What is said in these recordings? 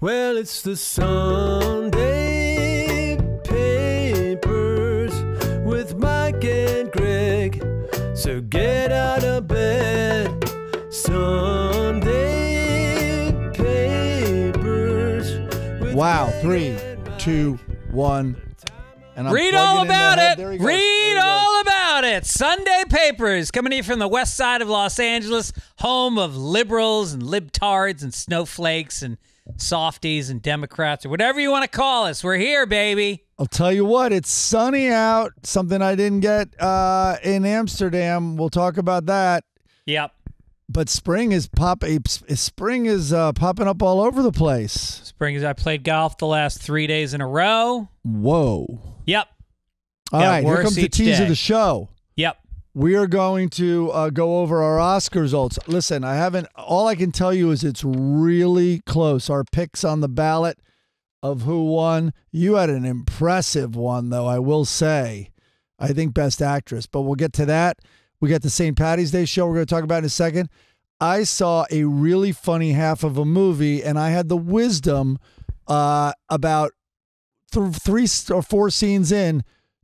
Well, it's the Sunday papers with Mike and Greg. So get out of bed. Sunday papers. Wow. Three, two, one. And Mike. two, one. And I'm Read all about it. There he goes. Read There he goes. all about it. Sunday Papers coming to you from the west side of Los Angeles, home of liberals and libtards and snowflakes and softies and Democrats or whatever you want to call us. We're here, baby. I'll tell you what, it's sunny out. Something I didn't get uh, in Amsterdam. We'll talk about that. Yep. But spring is pop. Spring is uh, popping up all over the place. Spring is I played golf the last three days in a row. Whoa! Yep. All right, here comes the tease day. of the show. We are going to uh, go over our Oscar results. Listen, I haven't. All I can tell you is it's really close. Our picks on the ballot of who won. You had an impressive one, though. I will say. I think Best Actress, but we'll get to that. We got the St. Patty's Day show. We're going to talk about in a second. I saw a really funny half of a movie, and I had the wisdom uh, about th- three or four scenes in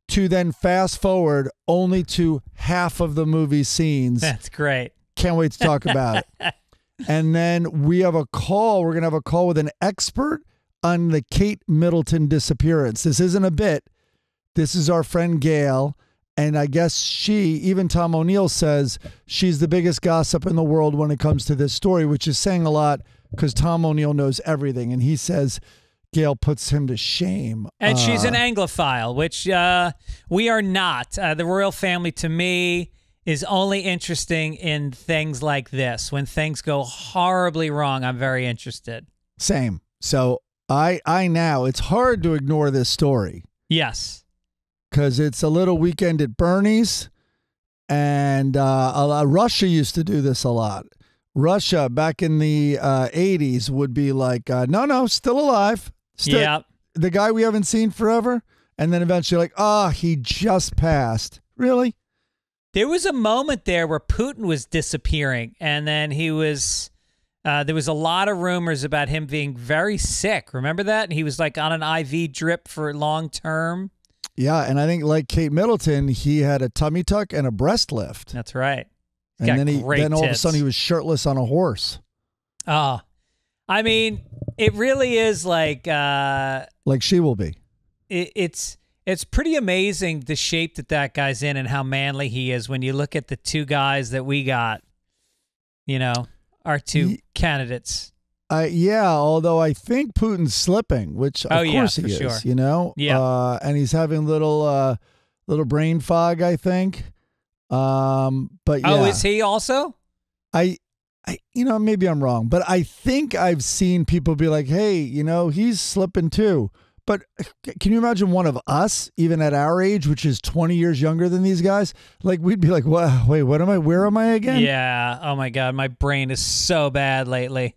to then fast forward only to half of the movie scenes. That's great. Can't wait to talk about it. And then we have a call. We're going to have a call with an expert on the Kate Middleton disappearance. This isn't a bit. This is our friend Gail. And I guess she, even Tom O'Neill says she's the biggest gossip in the world when it comes to this story, which is saying a lot because Tom O'Neill knows everything. And he says Gail puts him to shame. And she's Uh, an Anglophile, which uh, we are not. Uh, the royal family, to me, is only interesting in things like this. When things go horribly wrong, I'm very interested. Same. So I I now it's hard to ignore this story Yes. because it's a little weekend at Bernie's, and uh, Russia used to do this a lot. Russia back in the uh, '80s would be like, uh, no, no, still alive. Still, Yep. the guy we haven't seen forever, and then eventually like, oh, he just passed. Really? There was a moment there where Putin was disappearing, and then he was. Uh, there was a lot of rumors about him being very sick. Remember that? He was like on an IV drip for long term. Yeah, and I think like Kate Middleton, he had a tummy tuck and a breast lift, That's right. He's and then he then all of a sudden he was shirtless on a horse. Oh, I mean, it really is like uh, like she will be. it, it's it's pretty amazing the shape that that guy's in and how manly he is when you look at the two guys that we got. You know, our two Ye- candidates. Uh, yeah, although I think Putin's slipping, which of Oh, yeah, course he for is, sure. you know. Yeah. uh, and he's having little uh, little brain fog, I think. Um, but yeah, Oh, is he also? I, I, you know, maybe I'm wrong, but I think I've seen people be like, "Hey, you know, he's slipping too." But uh, can you imagine one of us, even at our age, which is 20 years younger than these guys? Like we'd be like, "Wow, wait, what am I? Where am I again?" Yeah. Oh my God, my brain is so bad lately.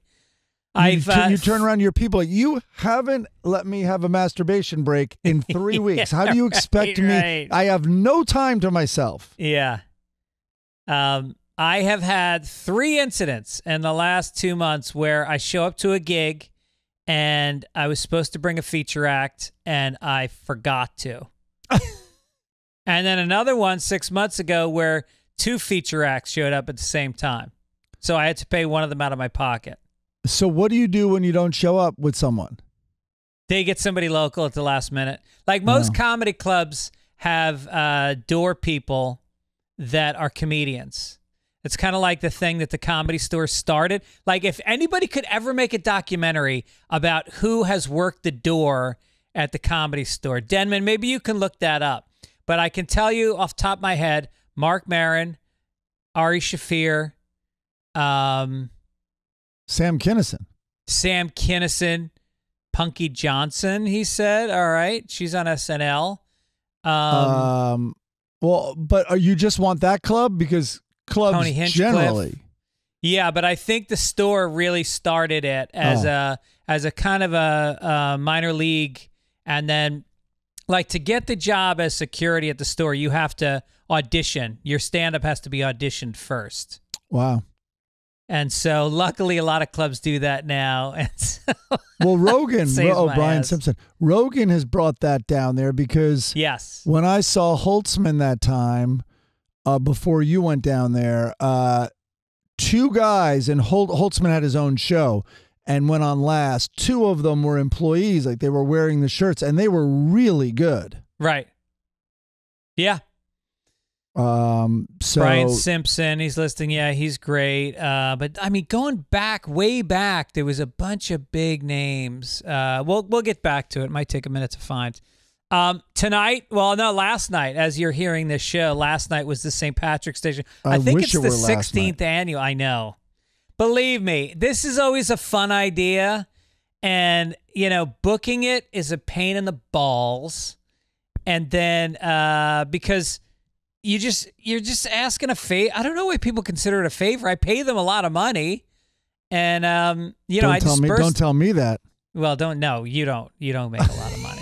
I've tu- uh, you turn around your people. You haven't let me have a masturbation break in three weeks. How do you expect right, me? right. I have no time to myself. Yeah. Um, I have had three incidents in the last two months where I show up to a gig and I was supposed to bring a feature act and I forgot to. and then another one six months ago where two feature acts showed up at the same time. So I had to pay one of them out of my pocket. So what do you do when you don't show up with someone? They get somebody local at the last minute. Like most Oh. comedy clubs have uh, door people that are comedians. It's kind of like the thing that the comedy store started. Like if anybody could ever make a documentary about who has worked the door at the comedy store, Denman, maybe you can look that up. But I can tell you off the top of my head, Marc Maron, Ari Shaffir, um, Sam Kinison. Sam Kinison, Punky Johnson, he said. All right. She's on SNL. Um, Um, well, but uh, you just want that club because clubs Tony Hinchcliffe. generally. yeah, but I think the store really started it as Oh. a as a kind of a, a minor league, and then like to get the job as security at the store, you have to audition. Your stand up has to be auditioned first. Wow. And so, luckily, a lot of clubs do that now. And so, Well, Rogan, oh, Brian ass. Simpson. Rogan has brought that down there because yes, when I saw Holtzman that time, uh, before you went down there, uh, two guys, and Holt, Holtzman had his own show and went on last. Two of them were employees, like they were wearing the shirts, and they were really good. right. Yeah, Um, so Brian Simpson, he's listing. Yeah, he's great. Uh, but I mean, going back way back, there was a bunch of big names. Uh, we'll we'll get back to it. Might take a minute to find. Um, tonight, well, no, last night, as you're hearing this show, last night was the St. Patrick's Day. I think wish it's it the were 16th annual. I know. Believe me, this is always a fun idea, and you know, booking it is a pain in the balls, and then uh, because you just you're just asking a favor. I don't know why people consider it a favor. I pay them a lot of money, and um, you know, don't I tell me, don't tell me that. well, don't no, you don't. You don't make a lot of money.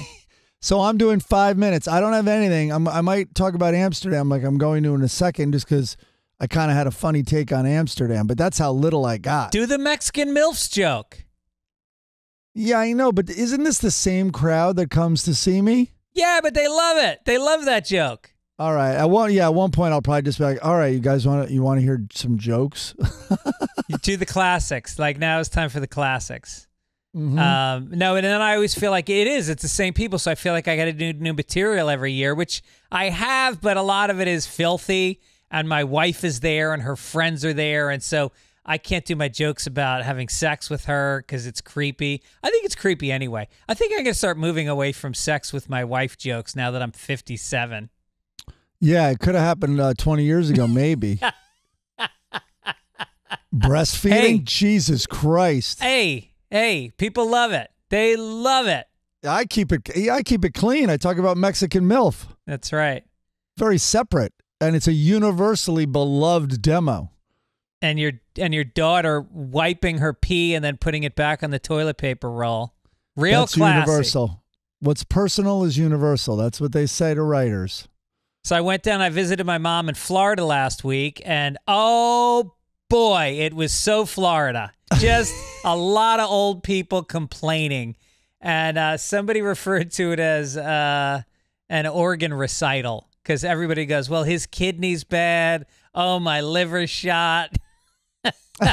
So I'm doing five minutes. I don't have anything. I'm, I might talk about Amsterdam like I'm going to in a second just because I kind of had a funny take on Amsterdam, but that's how little I got. Do the Mexican milfs joke. Yeah, I know, but isn't this the same crowd that comes to see me? Yeah, but they love it. They love that joke. All right. At one, yeah, at one point I'll probably just be like, "All right, you guys want to you want to hear some jokes?" You do the classics. Like now it's time for the classics. Mhm. Um, no, and then I always feel like it is. It's the same people, so I feel like I got to do new material every year, which I have, but a lot of it is filthy. And my wife is there, and her friends are there, and so I can't do my jokes about having sex with her because it's creepy. I think it's creepy anyway. I think I'm gonna start moving away from sex with my wife jokes now that I'm 57. yeah, it could have happened uh, 20 years ago, maybe. Breastfeeding, Hey. Jesus Christ! Hey, hey, people love it. They love it. I keep it. I keep it clean. I talk about Mexican milf. That's right. Very separate, and it's a universally beloved demo. and your and your daughter wiping her pee and then putting it back on the toilet paper roll. Real That's classy. universal. What's personal is universal. That's what they say to writers. So I went down. I visited my mom in Florida last week, and oh boy, it was so Florida. Just a lot of old people complaining, and uh, somebody referred to it as uh, an organ recital because everybody goes, "Well, his kidney's bad. Oh, my liver shot."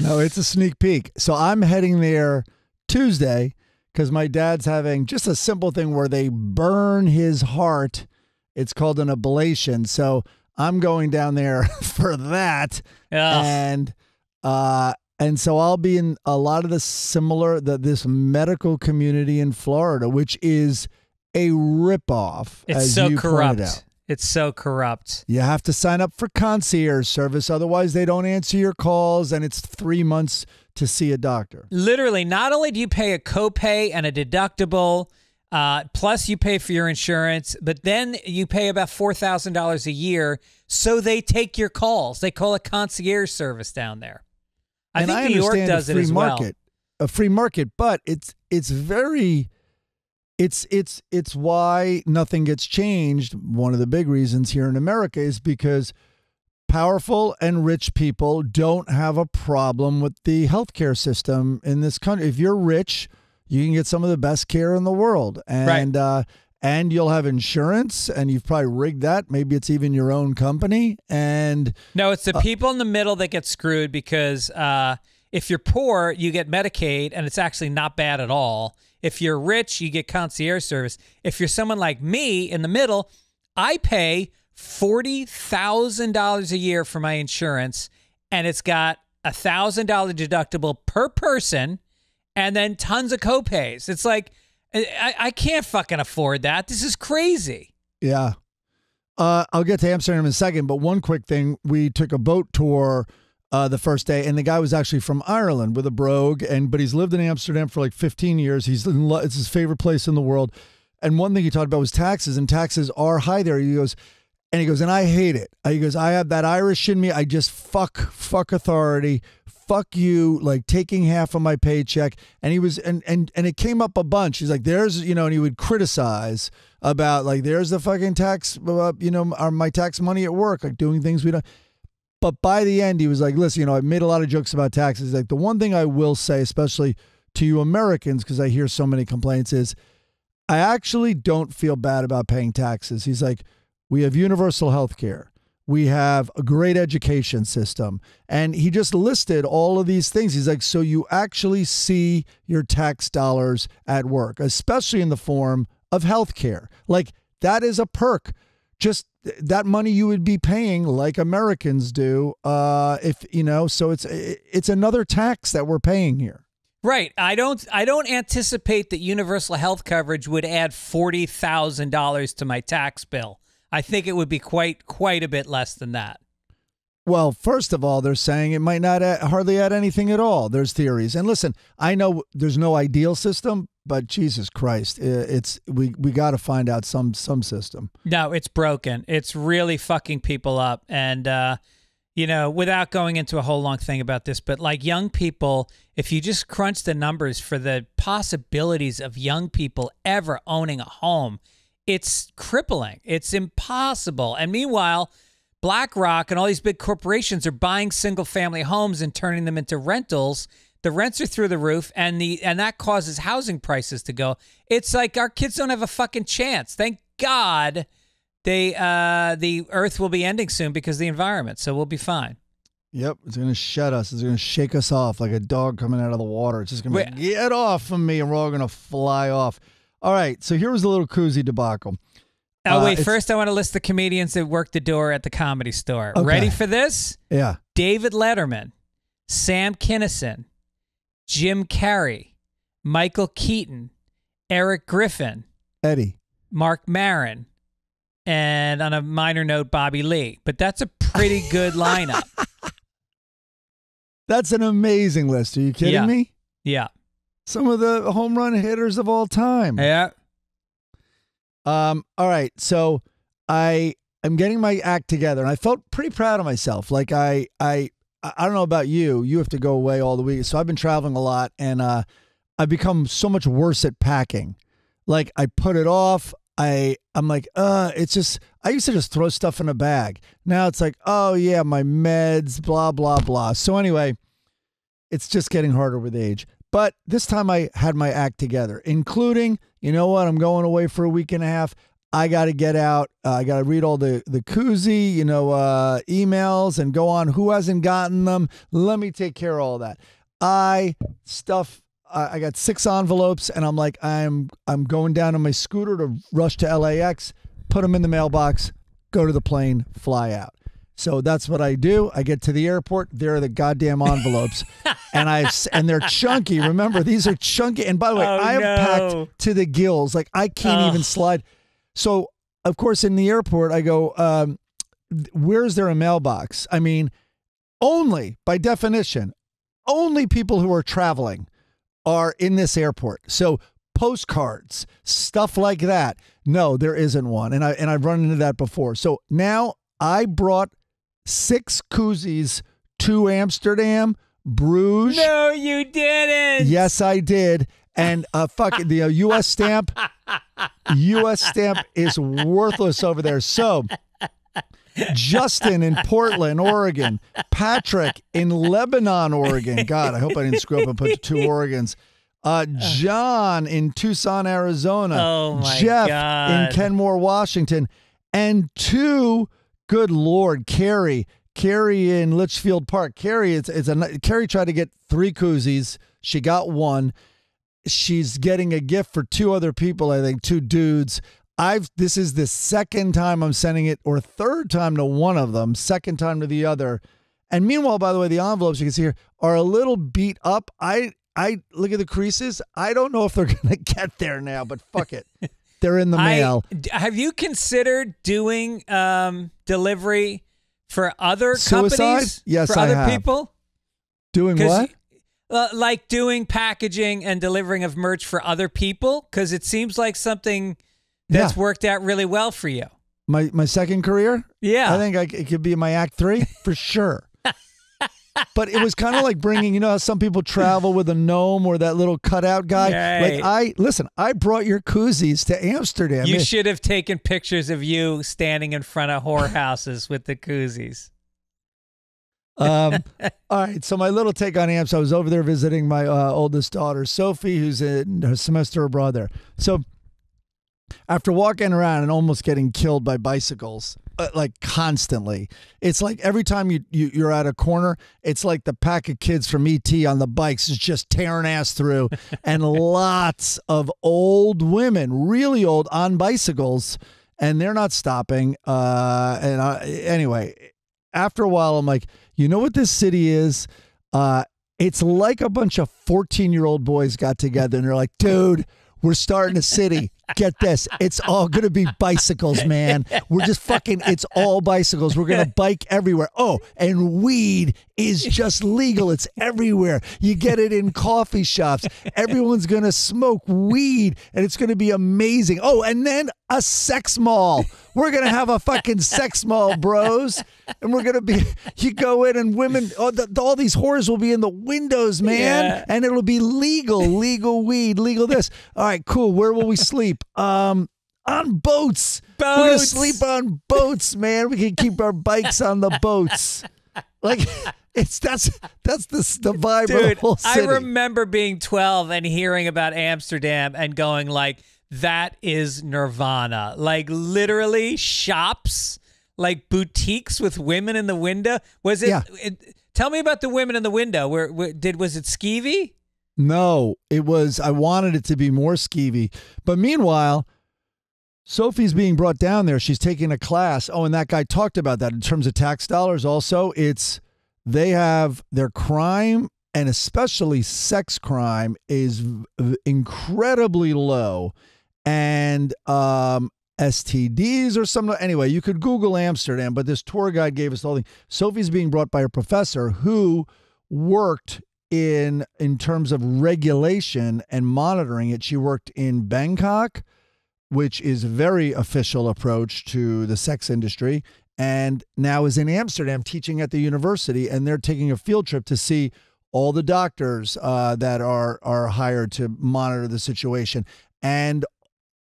No, it's a sneak peek. So I'm heading there Tuesday because my dad's having just a simple thing where they burn his heart. It's called an ablation. So I'm going down there for that. Ugh. and uh and so I'll be in a lot of the similar the this medical community in Florida, which is a ripoff. It's so corrupt. It's so corrupt. You have to sign up for concierge service, otherwise they don't answer your calls, and it's three months to see a doctor. Literally, not only do you pay a copay and a deductible, uh, plus you pay for your insurance, but then you pay about four thousand dollars a year. So they take your calls. They call it concierge service down there. I and think I New York does a it free as market, a free market, but it's it's very it's it's it's why nothing gets changed. One of the big reasons here in America is because powerful and rich people don't have a problem with the healthcare system in this country. If you're rich, you can get some of the best care in the world, and uh, and you'll have insurance, and you've probably rigged that. Maybe it's even your own company, and. No, it's Uh, the people in the middle that get screwed because uh, if you're poor, you get Medicaid, and it's actually not bad at all. If you're rich, you get concierge service. If you're someone like me in the middle, I pay forty thousand dollars a year for my insurance, and it's got a thousand dollar deductible per person, and then tons of copays. It's like I, I can't fucking afford that. This is crazy. Yeah. Uh, I'll get to Amsterdam in a second, but one quick thing. We took a boat tour uh, the first day, and the guy was actually from Ireland with a brogue, and but he's lived in Amsterdam for like 15 years. He's in it's his favorite place in the world. And one thing he talked about was taxes, and taxes are high there. He goes, and he goes, and I hate it. He goes, I have that Irish in me. I just fuck, fuck authority, fuck you, like taking half of my paycheck. And he was, and and and it came up a bunch. He's like, there's, you know, and he would criticize about like, there's the fucking tax, uh, you know, our, my tax money at work, like doing things we don't. But by the end, he was like, listen, you know, I made a lot of jokes about taxes. Like, the one thing I will say, especially to you Americans, because I hear so many complaints, is I actually don't feel bad about paying taxes. He's like, we have universal health care. We have a great education system. And he just listed all of these things. He's like, so you actually see your tax dollars at work, especially in the form of health care. Like, that is a perk. Just that money you would be paying like Americans do. Uh, if you know, so it's it's another tax that we're paying here. Right. I don't I don't anticipate that universal health coverage would add $40,000 to my tax bill. I think it would be quite quite a bit less than that. Well, first of all, they're saying it might not add, hardly add anything at all. There's theories, and listen, I know there's no ideal system, but Jesus Christ, it's we we got to find out some some system. No, it's broken. It's really fucking people up, and uh, you know, without going into a whole long thing about this, but like young people, if you just crunch the numbers for the possibilities of young people ever owning a home, it's crippling. It's impossible. And meanwhile BlackRock and all these big corporations are buying single family homes and turning them into rentals. The rents are through the roof and the and that causes housing prices to go. It's like our kids don't have a fucking chance. Thank God they uh the earth will be ending soon because of the environment. So we'll be fine. Yep, it's gonna shut us. It's gonna shake us off like a dog coming out of the water. It's just gonna be, get off of me, and we're all gonna fly off. All right, so here was a little koozie debacle. Oh Uh, wait, first I want to list the comedians that worked the door at the comedy store. Okay. Ready for this? Yeah, David Letterman, Sam Kinison, Jim Carrey, Michael Keaton, Eric Griffin, Eddie. Marc Maron, and on a minor note, Bobby Lee. But that's a pretty good lineup. That's an amazing list. Are you kidding Yeah. me? Yeah. Some of the home run hitters of all time. Yeah. Um, all right, so I am getting my act together, and I felt pretty proud of myself. Like I, I, I don't know about you. You have to go away all the week, so I've been traveling a lot, and uh, I've become so much worse at packing. Like I put it off. I, I'm like, uh, it's just. I used to just throw stuff in a bag. Now it's like, oh yeah, my meds, blah blah blah. So anyway, it's just getting harder with age. But this time I had my act together, including, you know what, I'm going away for a week and a half. I got to get out. Uh, I got to read all the the koozie, you know, uh, emails and go on. Who hasn't gotten them? Let me take care of all that. I stuff. I I got six envelopes, and I'm like, I'm I'm going down on my scooter to rush to LAX, put them in the mailbox, go to the plane, fly out. So that's what I do. I get to the airport. There are the goddamn envelopes, and I and they're chunky. Remember, these are chunky. And by the way, Oh, I have no. packed to the gills. Like I can't Ugh. even slide. So of course, in the airport, I go, um, "Where's there a mailbox?" I mean, only by definition, only people who are traveling are in this airport. So postcards, stuff like that. No, there isn't one. And I and I've run into that before. So now I brought six koozies to Amsterdam, Bruges. No, you didn't. Yes, I did. And uh, fuck the uh, U.S. stamp, U.S. stamp is worthless over there. So, Justin in Portland, Oregon, Patrick in Lebanon, Oregon. God, I hope I didn't screw up and put two Oregons. Uh, John in Tucson, Arizona. Oh, my Jeff God. in Kenmore, Washington, and two. Good Lord, Carrie, Carrie in Litchfield Park. Carrie, it's it's a Carrie tried to get three koozies. She got one. She's getting a gift for two other people. I think two dudes. I've this is the second time I'm sending it, or third time to one of them, second time to the other. And meanwhile, by the way, the envelopes you can see here are a little beat up. I I look at the creases. I don't know if they're gonna get there now, but fuck it. They're in the mail. d- have you considered doing um, delivery for other Suicide? companies? Yes, for I other have. people. Doing what? uh, like doing packaging and delivering of merch for other people because it seems like something that's Yeah. worked out really well for you. My my second career? Yeah. I think I, it could be my act three for sure. But it was kind of like bringing, you know, how some people travel with a gnome or that little cutout guy. Right. Like I listen, I brought your koozies to Amsterdam. You It- should have taken pictures of you standing in front of whorehouses with the koozies. Um, all right. So my little take on amps. I was over there visiting my uh, oldest daughter, Sophie, who's in her semester abroad there. So after walking around and almost getting killed by bicycles, uh, like constantly, it's like every time you, you you're at a corner, it's like the pack of kids from ET on the bikes is just tearing ass through, and lots of old women, really old, on bicycles, and they're not stopping. Uh, and I, anyway, after a while, I'm like, you know what this city is? Uh, it's like a bunch of 14 year old boys got together and they're like, dude, we're starting a city. Get this. It's all going to be bicycles, man. We're just fucking, it's all bicycles. We're going to bike everywhere. Oh, and weed is just legal. It's everywhere. You get it in coffee shops. Everyone's going to smoke weed and it's going to be amazing. Oh, and then a sex mall. We're going to have a fucking sex mall, bros. And we're going to be, you go in and women, oh, the, all these whores will be in the windows, man. Yeah. And it'll be legal, legal weed, legal this. All right, cool. Where will we sleep? Um, on boats. We're gonna sleep on boats, man. We can keep our bikes on the boats. Like it's that's that's the the vibe of the Dude, whole I remember being 12 and hearing about Amsterdam and going like, that is nirvana. Like literally shops, like boutiques with women in the window. Was it? Yeah. it- tell me about the women in the window. Where, where did was it skeevy? No, it was. I wanted it to be more skeevy, but meanwhile, Sophie's being brought down there. She's taking a class. Oh, and that guy talked about that in terms of tax dollars. Also, it's they have their crime and especially sex crime is incredibly low, and um, STDs or something. Anyway, you could Google Amsterdam, but this tour guide gave us all the. Sophie's being brought by a professor who worked in in terms of regulation and monitoring it. She worked in Bangkok, which is a very official approach to the sex industry, and now is in Amsterdam teaching at the university. And they're taking a field trip to see all the doctors uh, that are are hired to monitor the situation and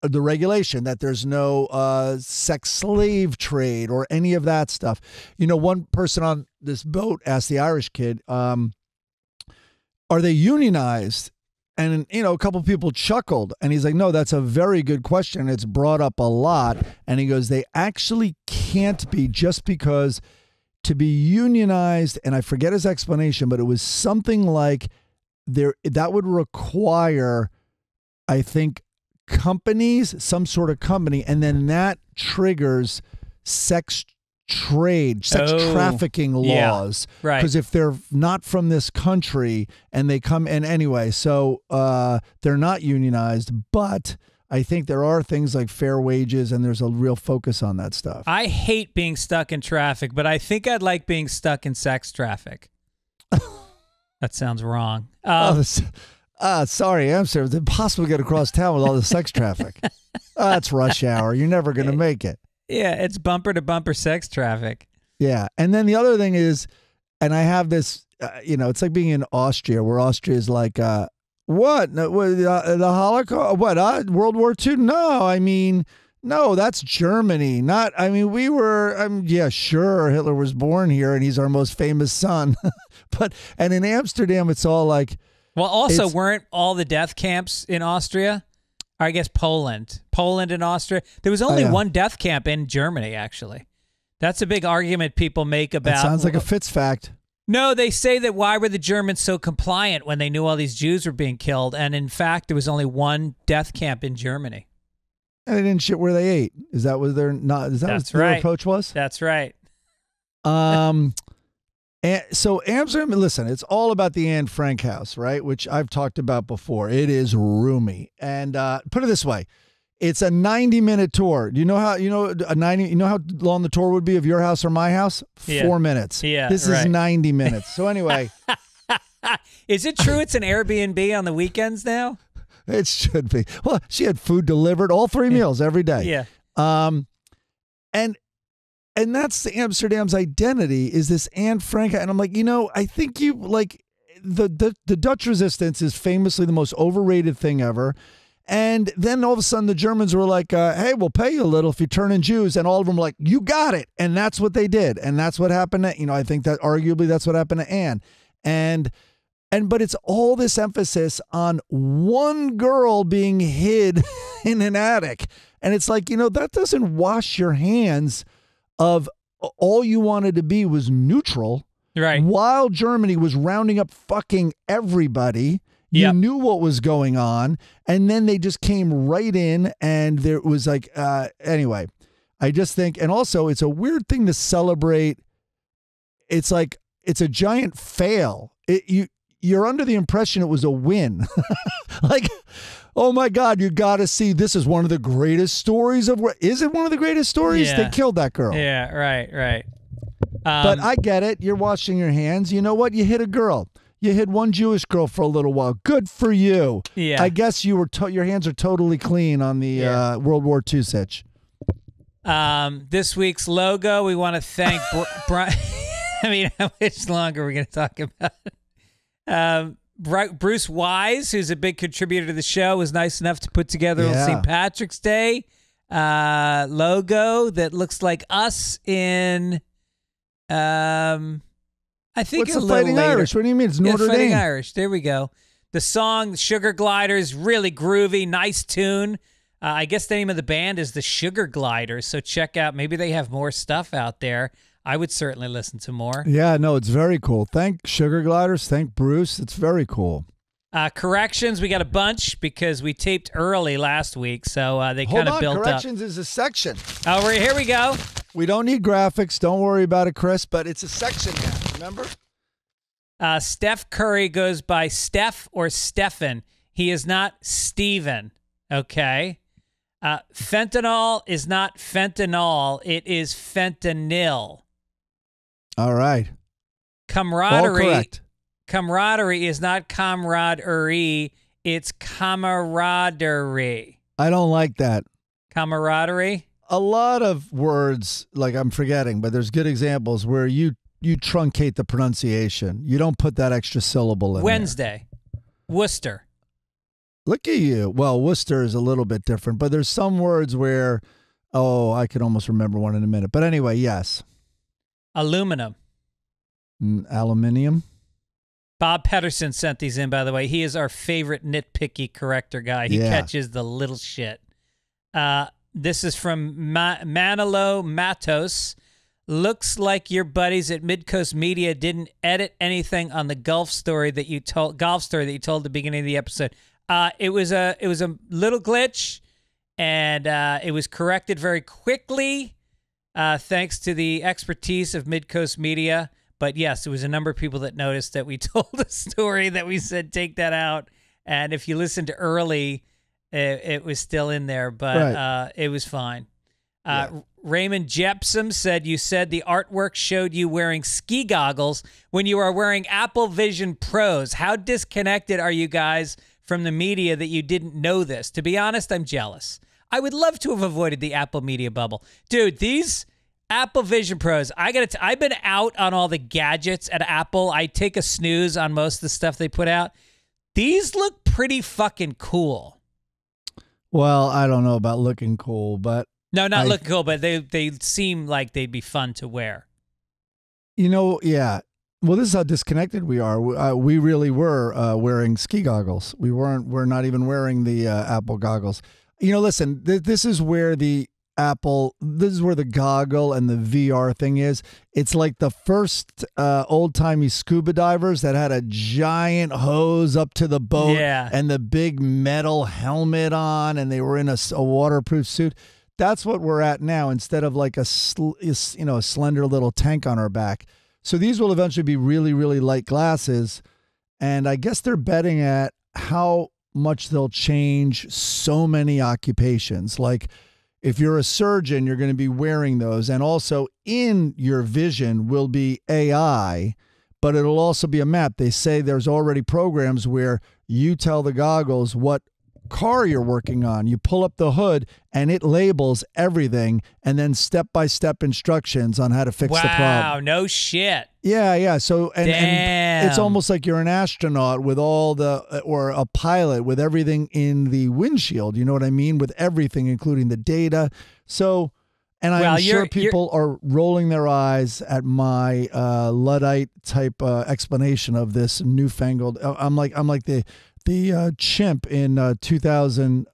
the regulation that there's no uh, sex slave trade or any of that stuff. You know, one person on this boat asked the Irish kid, um, "Are they unionized?" And you know, a couple people chuckled, and he's like, "No, that's a very good question. It's brought up a lot." And he goes, "They actually can't be just because." To be unionized, and I forget his explanation, but it was something like there that would require, I think, companies, some sort of company, and then that triggers sex trade, sex Oh, trafficking yeah, laws. right. Because if they're not from this country and they come in anyway, so uh, they're not unionized, but I think there are things like fair wages and there's a real focus on that stuff. I hate being stuck in traffic, but I think I'd like being stuck in sex traffic. that sounds wrong. Oh, Um, this, uh, sorry, Amsterdam. It's impossible to get across town with all the sex traffic. Ah, it's rush hour. You're never going to make it. Yeah, it's bumper to bumper sex traffic. Yeah. And then the other thing is, and I have this, uh, you know, it's like being in Austria, where Austria is like, uh, what? No, what, uh, the Holocaust? What? Uh, World War II? No, I mean, no, that's Germany. Not, I mean, we were, um, yeah, sure, Hitler was born here and he's our most famous son. but, and in Amsterdam, it's all like, Well, also, weren't all the death camps in Austria? I guess Poland. Poland and Austria. There was only Oh, yeah. one death camp in Germany, actually. That's a big argument people make about. that sounds like a Fitz fact. No, they say that why were the Germans so compliant when they knew all these Jews were being killed? And in fact, there was only one death camp in Germany. And they didn't shit where they ate. Is that what their not? Is that That's what their right. approach was? That's right. Um, and so Amsterdam. Listen, it's all about the Anne Frank house, right? Which I've talked about before. It is roomy, and uh, put it this way, it's a ninety-minute tour. Do you know how you know a ninety? You know how long the tour would be of your house or my house? Yeah. Four minutes. Yeah, This is ninety minutes. So anyway, Is it true it's an Airbnb on the weekends now? it should be. Well, she had food delivered, all three meals every day. Yeah. Um, and and that's the Amsterdam's identity is this Anne Frank. And I'm like, you know, I think you like the the the Dutch Resistance is famously the most overrated thing ever. And then all of a sudden, the Germans were like, uh, "Hey, we'll pay you a little if you turn in Jews." And all of them were like, "You got it," and that's what they did, and that's what happened. To, you know, I think that arguably that's what happened to Anne, and and but it's all this emphasis on one girl being hid in an attic, and it's like you know that doesn't wash your hands of all you wanted to be was neutral Right. while Germany was rounding up fucking everybody. You Yep. knew what was going on, and then they just came right in, and there was like, uh, anyway. I just think, and also, it's a weird thing to celebrate. It's like it's a giant fail. It, you you're under the impression it was a win, like, oh my god, you got to see this is one of the greatest stories of. where- Is it one of the greatest stories? Yeah. They killed that girl. Yeah. Right. Right. Um, But I get it. You're washing your hands. You know what? You hit a girl. You hit one Jewish girl for a little while. Good for you. Yeah. I guess you were. To- your hands are totally clean on the Yeah. uh, World War II sitch. Um, this week's logo, we want to thank Br- Brian. I mean, how much longer are we going to talk about? it? Um, Bruce Wise, who's a big contributor to the show, was nice enough to put together Yeah. a St. Patrick's Day uh, logo that looks like us in. Um, I think What's a the little Fighting later. Irish? What do you mean? It's Yeah, Notre Fighting Dame. Irish. There we go. The song Sugar Gliders, really groovy, nice tune. Uh, I guess the name of the band is the Sugar Gliders. So check out. Maybe they have more stuff out there. I would certainly listen to more. Yeah, no, it's very cool. Thank Sugar Gliders. Thank Bruce. It's very cool. Uh, corrections, we got a bunch because we taped early last week, so uh, they kind of built Corrections is a section. up. Oh, we're- here we go. We don't need graphics. Don't worry about it, Chris. But it's a section now. Remember? Uh, Steph Curry goes by Steph or Stefan. He is not Steven. Okay. Uh, fentanyl is not fentanyl. It is fentanyl. All right. Camaraderie. All Camaraderie. correct. Camaraderie is not camaraderie. It's camaraderie. I don't like that. Camaraderie. a lot of words like I'm forgetting, but there's good examples where you you truncate the pronunciation. You don't put that extra syllable in. there. Wednesday. Worcester. Look at you. Well, Worcester is a little bit different, but there's some words where oh, I can almost remember one in a minute. But anyway, yes. Aluminum. Mm, aluminium. Bob Pedersen sent these in, by the way. He is our favorite nitpicky corrector guy. He Yeah. catches the little shit. Uh, this is from Ma- Manilo Matos. Looks like your buddies at Midcoast Media didn't edit anything on the golf story that you told golf story that you told at the beginning of the episode. Uh, it was a it was a little glitch, and uh, it was corrected very quickly, uh, thanks to the expertise of Midcoast Media. But yes, there was a number of people that noticed that we told a story that we said take that out, and if you listened early, it, it was still in there, but Right. uh, it was fine. Uh, Raymond Jepsom said you said the artwork showed you wearing ski goggles when you are wearing Apple Vision Pros. How disconnected are you guys from the media that you didn't know this? To be honest, I'm jealous. I would love to have avoided the Apple media bubble. Dude, these Apple Vision Pros, I got to I've been out on all the gadgets at Apple. I take a snooze on most of the stuff they put out. These look pretty fucking cool. Well, I don't know about looking cool, but No, not I- looking cool, but they they seem like they'd be fun to wear. you know, yeah. Well, this is how disconnected we are. We, uh, we really were uh, wearing ski goggles. We weren't. We're not even wearing the uh, Apple goggles. You know, listen. Th- this is where the Apple. This is where the goggle and the VR thing is. It's like the first uh, old timey scuba divers that had a giant hose up to the boat Yeah. and the big metal helmet on, and they were in a waterproof suit. That's what we're at now. Instead of like a sl- you know a slender little tank on our back. So these will eventually be really, really light glasses. And I guess they're betting at how much they'll change so many occupations. Like if you're a surgeon, you're going to be wearing those. And also in your vision will be AI, but it'll also be a map. They say there's already programs where you tell the goggles what car you're working on. You pull up the hood and it labels everything and then step by step instructions on how to fix wow, the problem. Wow, no shit. Yeah, yeah. So and, and it's almost like you're an astronaut with all the or a pilot with everything in the windshield. You know what I mean? With everything, including the data. So and Well, I'm sure you're- you're- people are rolling their eyes at my uh, luddite type uh, explanation of this newfangled. uh, I'm like I'm like the the uh, chimp in uh,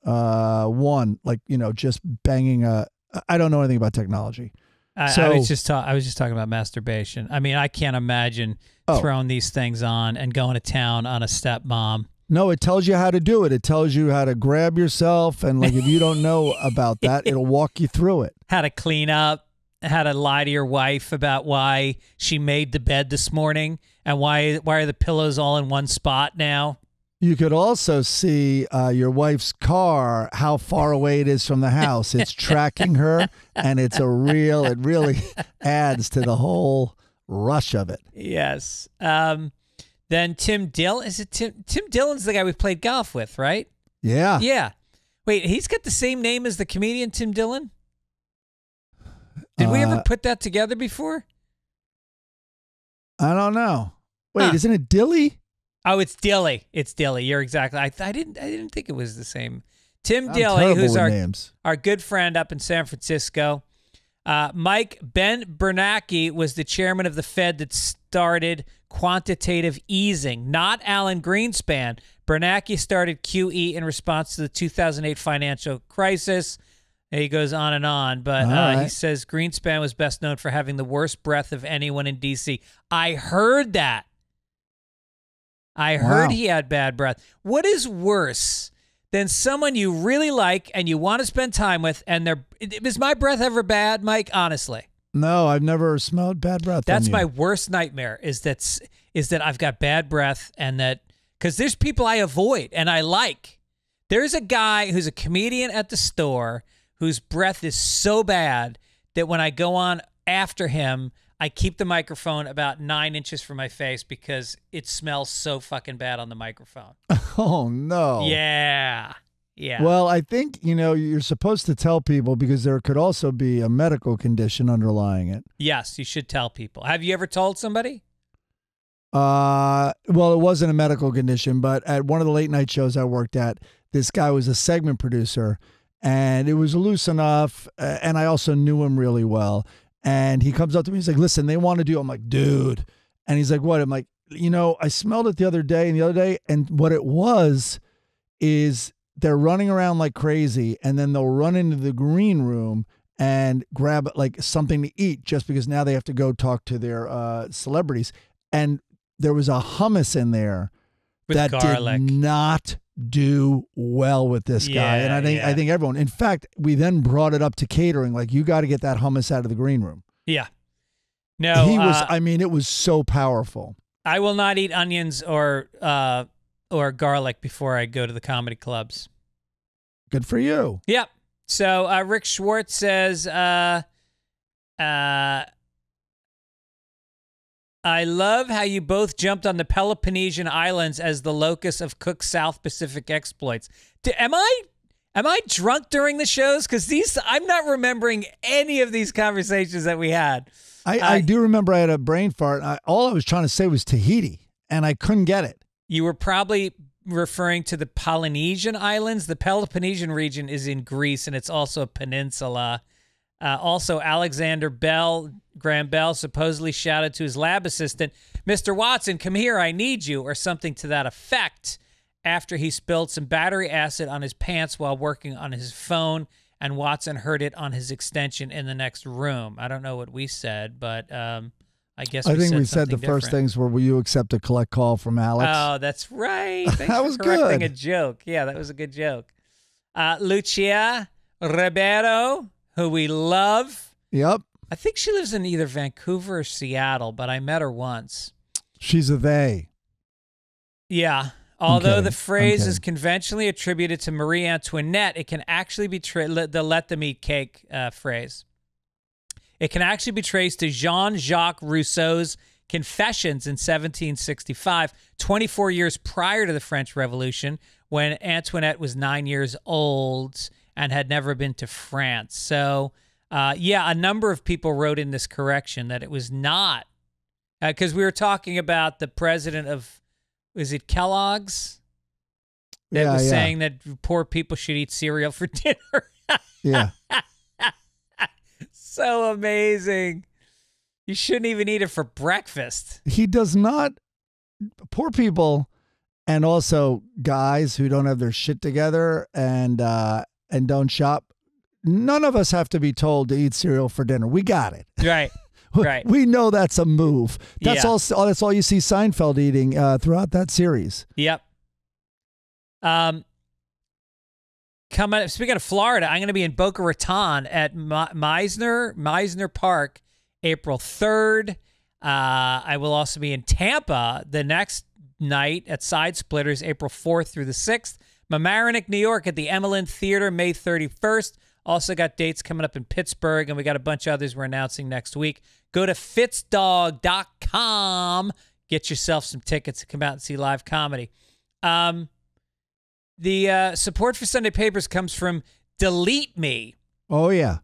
2001, like you know, just banging a. I don't know anything about technology. I, I So- was just ta- I was just talking about masturbation. I mean, I can't imagine Oh. throwing these things on and going to town on a stepmom. No, it tells you how to do it. It tells you how to grab yourself, and like if you don't know about that, it'll walk you through it. How to clean up, how to lie to your wife about why she made the bed this morning and why why are the pillows all in one spot now? You could also see uh, your wife's car, how far away it is from the house. It's tracking her, and it's a real. It really adds to the whole rush of it. Yes. Um, then Tim Dill is it Tim Tim Dillon's the guy we played golf with, right? Yeah. Yeah. Wait, he's got the same name as the comedian Tim Dillon? Did we ever Uh, put that together before? I don't know. Wait, Huh. isn't it Dilly? Oh, it's Dilly. It's Dilly. You're exactly. I, I didn't. I didn't think it was the same. Tim I'm Dilly, who's our names. our good friend up in San Francisco. Uh, Mike Ben Bernanke was the chairman of the Fed that started quantitative easing, not Alan Greenspan. Bernanke started QE in response to the 2008 financial crisis. And he goes on and on, but uh, he says Greenspan was best known for having the worst breath of anyone in D.C. I heard that. I heard Wow. he had bad breath. What is worse than someone you really like and you want to spend time with, and they're is my breath ever bad, Mike? Honestly, No, I've never smelled bad breath. that's my worst nightmare. Is that's is that I've got bad breath, and that because there's people I avoid and I like. There's a guy who's a comedian at the store whose breath is so bad that when I go on after him, I keep the microphone about nine inches from my face because it smells so fucking bad on the microphone. Oh no. Yeah. Yeah. Well, I think you know you're supposed to tell people because there could also be a medical condition underlying it. yes, you should tell people. Have you ever told somebody? Uh, well, it wasn't a medical condition, but at one of the late night shows I worked at, this guy was a segment producer, and it was loose enough, uh, and I also knew him really well. And he comes up to me, he's like, "Listen, they want to do." I'm like, "Dude," and he's like, "What?" I'm like, "You know, I smelled it the other day, and the other day, and what it was is they're running around like crazy, and then they'll run into the green room." And grab like something to eat just because now they have to go talk to their uh, celebrities. And there was a hummus in there With that garlic. did not do well with this guy. And I Yeah, think I think everyone. In fact, we then brought it up to catering. Like you got to get that hummus out of the green room. Yeah. No, he was. uh, I mean, it was so powerful. I will not eat onions or uh, or garlic before I go to the comedy clubs. Good for you. Yep. So uh, Rick Schwartz says, uh, uh, I love how you both jumped on the Peloponnesian Islands as the locus of Cook's South Pacific exploits. D- am I am I drunk during the shows? Because these I'm not remembering any of these conversations that we had. I, I do remember I had a brain fart. I, all I was trying to say was Tahiti, and I couldn't get it. You were probably referring to the Polynesian Islands. The Peloponnesian region is in Greece, and it's also a peninsula. Uh, also, Alexander Bell, Graham Bell, supposedly shouted to his lab assistant, "Mr. Watson, come here, I need you," or something to that effect. After he spilled some battery acid on his pants while working on his phone, and Watson heard it on his extension in the next room. I don't know what we said, but um, I guess I think we said the something first things were, "Will you accept a collect call from Alex?" Oh, that's right. That was correcting good. a joke. Yeah, that was a good joke. Uh, Lucia Ribeiro, who we love. yep, I think she lives in either Vancouver or Seattle, but I met her once. she's a they. Yeah. Although kidding. the phrase is conventionally attributed to Marie Antoinette, it can actually be the "let them eat cake" uh, phrase. It can actually be traced to Jean-Jacques Rousseau's Confessions in 1765, 24 years prior to the French Revolution, when Antoinette was nine years old and had never been to France. So, uh, yeah, a number of people wrote in this correction that it was not because we were talking about the president of, is it Kellogg's? That Yeah, was yeah. saying that poor people should eat cereal for dinner. Yeah. so amazing. You shouldn't even eat it for breakfast. he does not poor people and also guys who don't have their shit together and uh and don't shop none of us have to be told to eat cereal for dinner we got it Right. Right. we know that's a move that's Yeah. all that's all you see seinfeld eating uh throughout that series Yep. Um, coming. Speaking of Florida, I'm going to be in Boca Raton at Mizner Mizner Park, April 3rd. Uh, I will also be in Tampa the next night at Side Splitters, April 4th through the 6th. Mamaroneck, New York at the Emelin Theater, May 31st. Also got dates coming up in Pittsburgh, and we got a bunch of others we're announcing next week. Go to fitzdog.com. Get yourself some tickets to come out and see live comedy. Um, the uh, support for Sunday Papers comes from Delete Me. oh yeah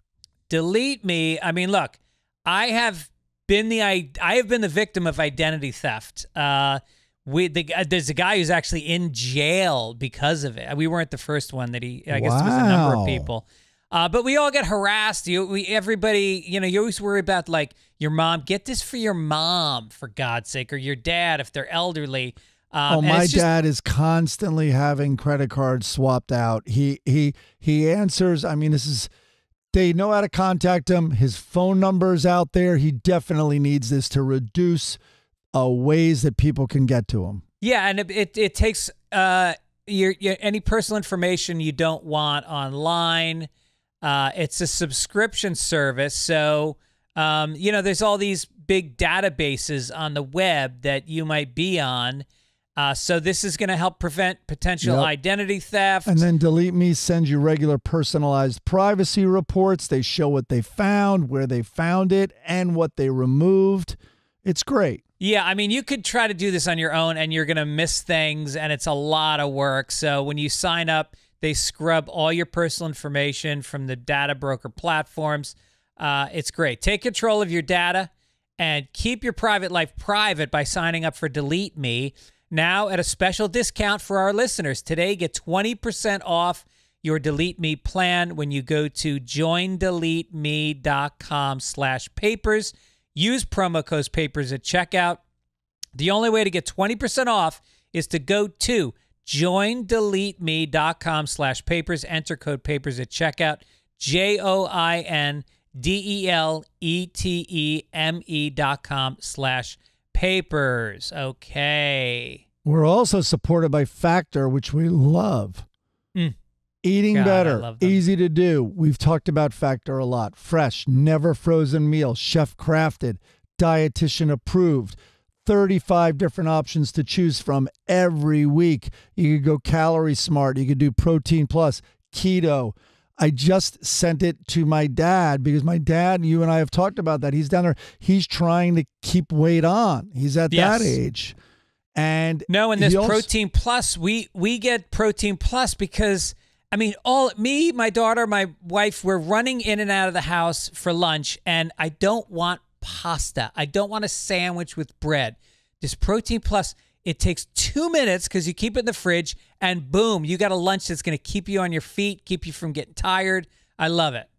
Delete Me. I mean, look, I have been the I, I have been the victim of identity theft. Uh, we the, uh, there's a guy who's actually in jail because of it. We weren't the first one that he. I guess there was a number of people. Uh, but we all get harassed. You, we, everybody, you know, you always worry about like your mom. Get this for your mom, for God's sake, or your dad if they're elderly. Um, oh my just- dad is constantly having credit cards swapped out he he he answers i mean this is they know how to contact him his phone number's out there he definitely needs this to reduce uh, ways that people can get to him Yeah, and it it, it takes uh your, your any personal information you don't want online. Uh, it's a subscription service, so um, you know there's all these big databases on the web that you might be on. Uh, so this is going to help prevent potential Yep. identity theft. and then delete me sends you regular personalized privacy reports they show what they found where they found it and what they removed it's great Yeah, I mean, you could try to do this on your own and you're going to miss things and it's a lot of work. So when you sign up, they scrub all your personal information from the data broker platforms. Uh, it's great. Take control of your data and keep your private life private by signing up for Delete Me. Now at a special discount for our listeners. Today, get 20% off your Delete Me plan when you go to joindeleteme.com slash papers. Use promo code papers at checkout. The only way to get 20% off is to go to joindeleteme.com slash papers. Enter code papers at checkout. J O I N D E L E T E M E dot com slash papers. Okay. We're also supported by Factor, which we love. Mm. Eating God, better, easy to do. We've talked about Factor a lot. Fresh, never frozen meals, chef crafted, dietitian approved. 35 different options to choose from every week. You could go calorie smart, you could do protein plus, keto. I just sent it to my dad because my dad, you and I have talked about that. He's down there. He's trying to keep weight on. He's at Yes. that age. And No, and this also- protein plus, we we get protein plus because I mean, all me, my daughter, my wife, we're running in and out of the house for lunch, and I don't want pasta. I don't want a sandwich with bread. This protein plus, it takes two minutes because you keep it in the fridge, and boom, you got a lunch that's going to keep you on your feet, keep you from getting tired. I love it.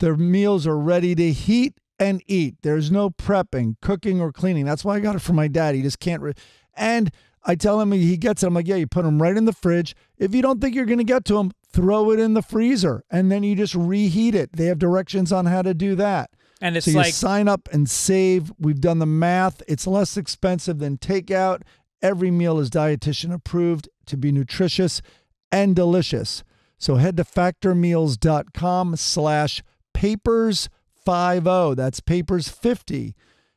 Their meals are ready to heat and eat. There's no prepping, cooking, or cleaning. That's why I got it from my dad. He just can't. Re- and I tell him he gets it. I'm like, yeah, you put them right in the fridge. If you don't think you're going to get to them, throw it in the freezer and then you just reheat it. They have directions on how to do that. And it's so you like sign up and save. We've done the math. It's less expensive than takeout. Every meal is dietitian approved to be nutritious and delicious. So head to factormeals.com slash papers 50. That's papers 50.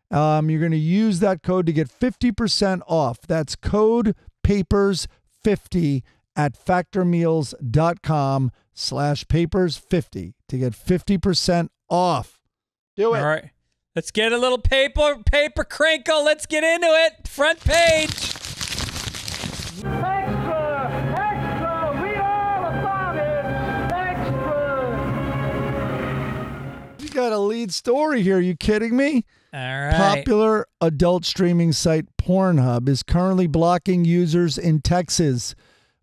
Um, you're going to use that code to get 50% off. That's code papers 50 at factormeals.com slash papers 50 to get 50% off. Do it. All right. Let's get a little paper paper crinkle. Let's get into it. Front page. Extra! Extra! Read all about it! Extra! You got a lead story here. Are you kidding me? All right. Popular adult streaming site Pornhub is currently blocking users in Texas.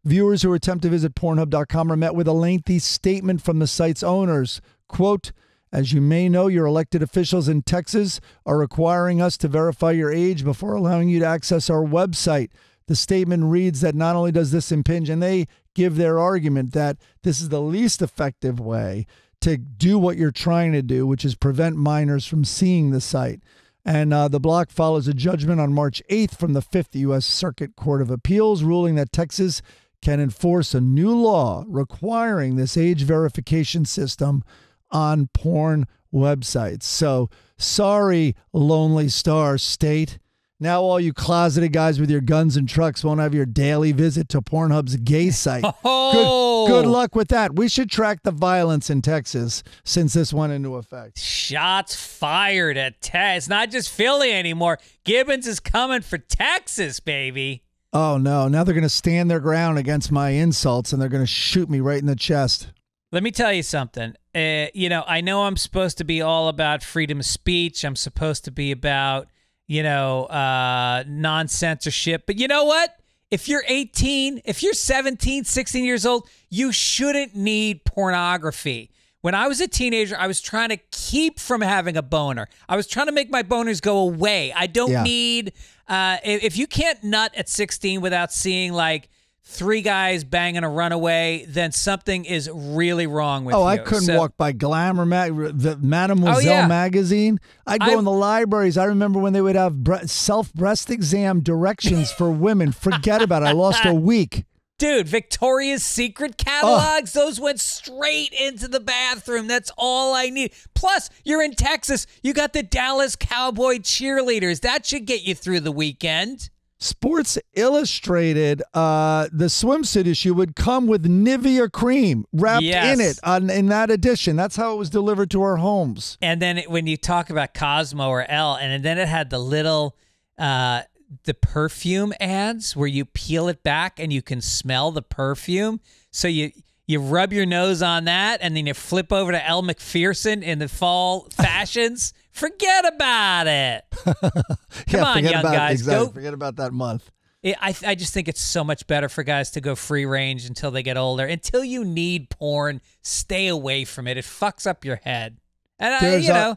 Viewers who attempt to visit Pornhub.com are met with a lengthy statement from the site's owners. Quote, as you may know, your elected officials in Texas are requiring us to verify your age before allowing you to access our website. The statement reads that not only does this impinge, and they give their argument that this is the least effective way to do what you're trying to do, which is prevent minors from seeing the site. And uh, the block follows a judgment on March 8th from the Fifth U.S. Circuit Court of Appeals, ruling that Texas can enforce a new law requiring this age verification system on porn websites. So sorry, Lonely Star State. Now, all you closeted guys with your guns and trucks won't have your daily visit to Pornhub's gay site. Oh. Good, good oh. luck with that. We should track the violence in Texas since this went into effect. Shots fired at Texas. It's not just Philly anymore. Gibbons is coming for Texas, baby. Oh, no. Now they're going to stand their ground against my insults and they're going to shoot me right in the chest. Let me tell you something. Uh, you know, I know I'm supposed to be all about freedom of speech. I'm supposed to be about, you know, uh, non censorship. But you know what? If you're 18, if you're 17, 16 years old, you shouldn't need pornography. When I was a teenager, I was trying to keep from having a boner. I was trying to make my boners go away. I don't Yeah. need, uh, if if you can't nut at 16 without seeing like three guys banging a runaway, then something is really wrong with Oh, you. I couldn't So- walk by Glamour, mag- the Mademoiselle Oh, yeah. magazine. I'd go I- in the libraries. I remember when they would have self breast exam directions for women. Forget about it. I lost a week. Dude, Victoria's Secret catalogs, those went straight into the bathroom. That's all I need. Plus, you're in Texas. You got the Dallas Cowboy cheerleaders. That should get you through the weekend. Sports Illustrated, uh, the swimsuit issue would come with Nivea cream wrapped Yes. in it on, in that edition. That's how it was delivered to our homes. And then it, when you talk about Cosmo or Elle, and then it had the little uh the perfume ads where you peel it back and you can smell the perfume. So you you rub your nose on that and then you flip over to Elle Macpherson in the fall fashions. Forget about it. yeah, on, young about guys. Exactly, Go- forget about that month. It, I I just think it's so much better for guys to go free range until they get older. Until you need porn, stay away from it. It fucks up your head. And I, you a- know,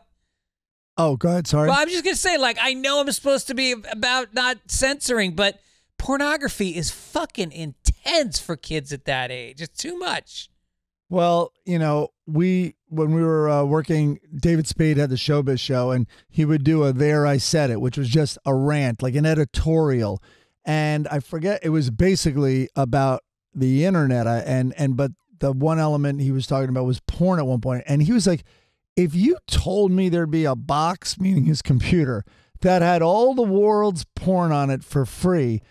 Oh, go ahead. Sorry. well, I'm just gonna say, like, I know I'm supposed to be about not censoring, but pornography is fucking intense for kids at that age. It's too much. Well, you know, we when we were uh, working, David Spade had the Showbiz show, and he would do a "There I Said It," which was just a rant, like an editorial, and I forget it was basically about the internet. I, and and but the one element he was talking about was porn at one point, and he was like, "If you told me there'd be a box, meaning his computer, that had all the world's porn on it for free."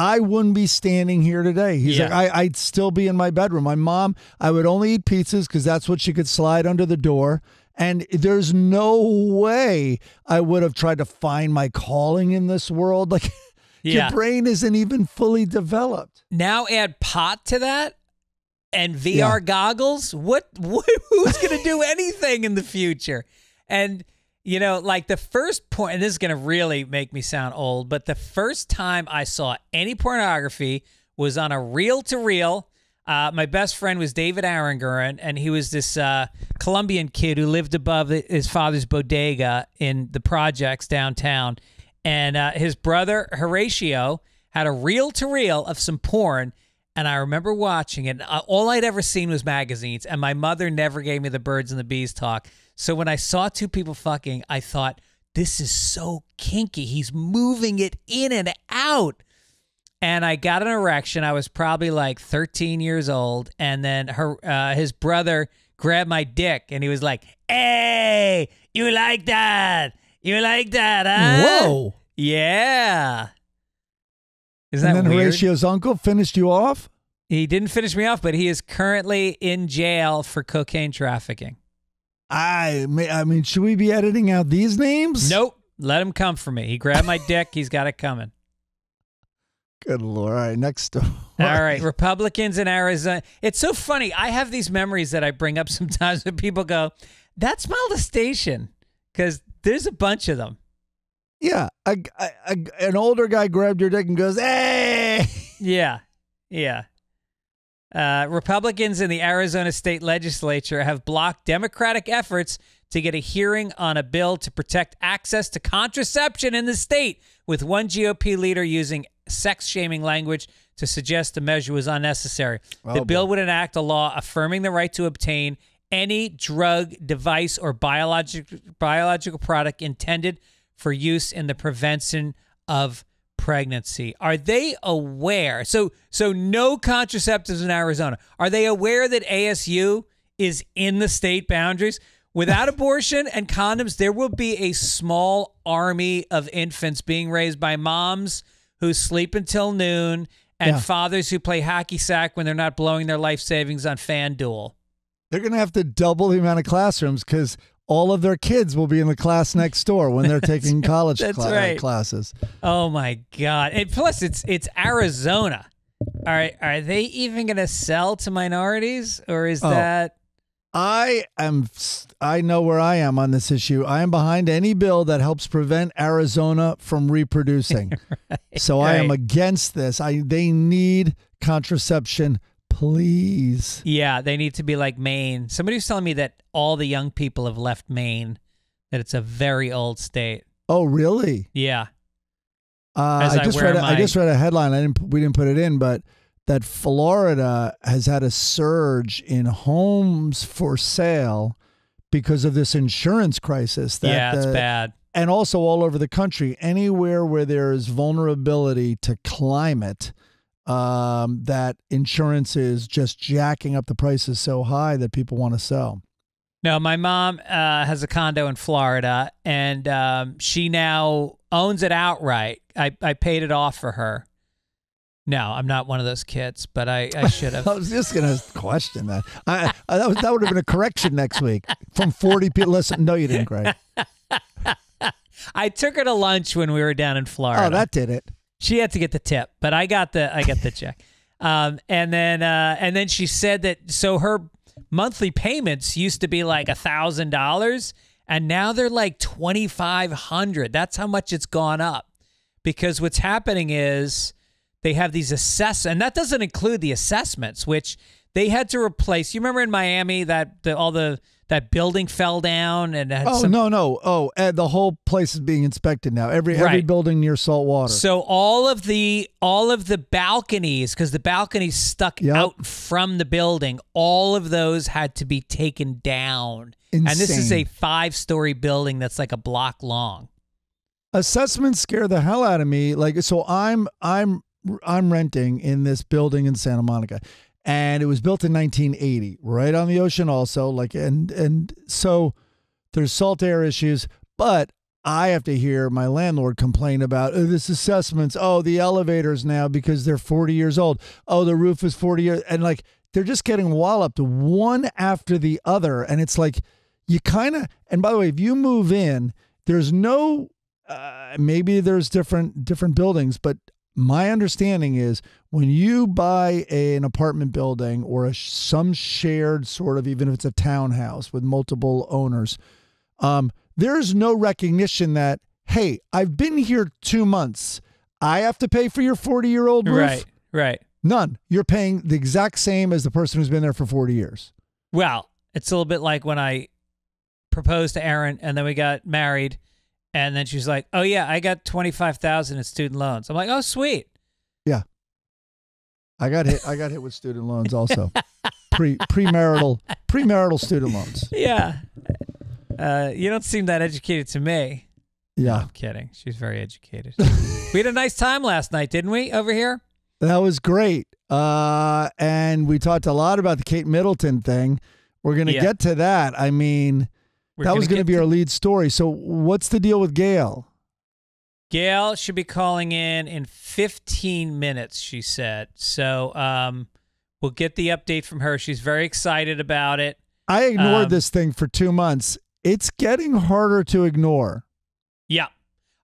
I wouldn't be standing here today. He's Yeah. like, I, I'd still be in my bedroom. My mom, I would only eat pizzas because that's what she could slide under the door. And there's no way I would have tried to find my calling in this world. Like, Yeah. your brain isn't even fully developed. Now add pot to that and VR Yeah. goggles. What, what who's going to do anything in the future? And you know, like the first point, and this is going to really make me sound old, but the first time I saw any pornography was on a reel to reel. My best friend was David Aranguren, and he was this uh, Colombian kid who lived above his father's bodega in the projects downtown. And uh, his brother Horatio had a reel to reel of some porn, and I remember watching it. Uh, all I'd ever seen was magazines, and my mother never gave me the birds and the bees talk. So when I saw two people fucking, I thought, this is so kinky. He's moving it in and out. And I got an erection. I was probably like 13 years old. And then her, uh, his brother grabbed my dick and he was like, Hey, you like that? You like that, huh? Whoa. Yeah. Isn't and that then weird? Horatio's uncle finished you off? He didn't finish me off, but he is currently in jail for cocaine trafficking. I may- I mean, should we be editing out these names? Nope. Let him come for me. He grabbed my dick. He's got it coming. Good lord. All right, next story. All right, Republicans in Arizona. It's so funny. I have these memories that I bring up sometimes when people go, "That's molestation," because there's a bunch of them. Yeah, a, a, a- an older guy grabbed your dick and goes, "Hey!" Yeah, yeah. Uh, Republicans in the Arizona state legislature have blocked Democratic efforts to get a hearing on a bill to protect access to contraception in the state, with one GOP leader using sex shaming language to suggest the measure was unnecessary. the Oh, bill boy. would enact a law affirming the right to obtain any drug, device, or biologic, biological product intended for use in the prevention of pregnancy. Are they aware? So so no contraceptives in Arizona. Are they aware that ASU is in the state boundaries? Without abortion and condoms, there will be a small army of infants being raised by moms who sleep until noon and Yeah. fathers who play hacky sack when they're not blowing their life savings on FanDuel. They're going to have to double the amount of classrooms because all of their kids will be in the class next door when they're taking college that's cla- uh, right. classes. Oh my god! And plus, it's it's Arizona. All right, are they even going to sell to minorities, or is Oh. that I am. I know where I am on this issue. I am behind any bill that helps prevent Arizona from reproducing. so I am against this. I they need contraception, please. Yeah, they need to be like Maine. Somebody was telling me that all the young people have left Maine, that it's a very old state. Oh, really? Yeah. Uh, I I just read. A, my- I just read a headline. I didn't. We didn't put it in, but that Florida has had a surge in homes for sale because of this insurance crisis. That yeah, it's the- bad. and also all over the country, anywhere where there is vulnerability to climate, um, that insurance is just jacking up the prices so high that people want to sell. No, my mom uh, has a condo in Florida, and um, she now owns it outright. I, I paid it off for her. No, I'm not one of those kids, but I, I should have. I was just gonna question that. I, I that, was, that would have been a correction next week from forty people. Listen, no, you didn't, Greg. I took her to lunch when we were down in Florida. Oh, that did it. She had to get the tip, but I got the I got the check. Um, and then uh, and then she said that so her monthly payments used to be like a thousand dollars, and now they're like twenty five hundred. That's how much it's gone up. Because what's happening is they have these assess, and that doesn't include the assessments, which they had to replace. You remember in Miami that the, all the that building fell down and had Oh some no, no. Oh, Ed, the whole place is being inspected now. Every every building near salt water. So all of the all of the balconies, because the balconies stuck Yep. out from the building, all of those had to be taken down. Insane. And this is a five story building that's like a block long. assessments scare the hell out of me like so i'm i'm i'm renting in this building in santa monica and it was built in 1980 right on the ocean also like and and so there's salt air issues but i have to hear my landlord complain about oh, this assessments oh the elevators now because they're 40 years old. Oh the roof is 40 years and like they're just getting walloped one after the other and it's like you kind of and by the way if you move in there's no uh, maybe there's different different buildings, but my understanding is when you buy a, an apartment building or a, some shared sort of even if it's a townhouse with multiple owners, um, there's no recognition that hey, I've been here two months. I have to pay for your 40 year old roof. Right, right. None. You're paying the exact same as the person who's been there for 40 years. Well, it's a little bit like when I proposed to Aaron and then we got married and then she's like, Oh yeah, I got twenty five thousand in student loans. I'm like, Oh sweet. Yeah. I got hit. I got hit with student loans also. Pre premarital premarital student loans. Yeah. Uh, you don't seem that educated to me. Yeah. I'm kidding. She's very educated. we had a nice time last night, didn't we, over here? That was great. Uh, and we talked a lot about the Kate Middleton thing. We're going to Yeah. get to that. I mean, We're that was going to be our lead story. So, what's the deal with Gail? Gail should be calling in in 15 minutes, she said. So um, we'll get the update from her. She's very excited about it. I ignored Um, this thing for two months. It's getting harder to ignore. Yeah.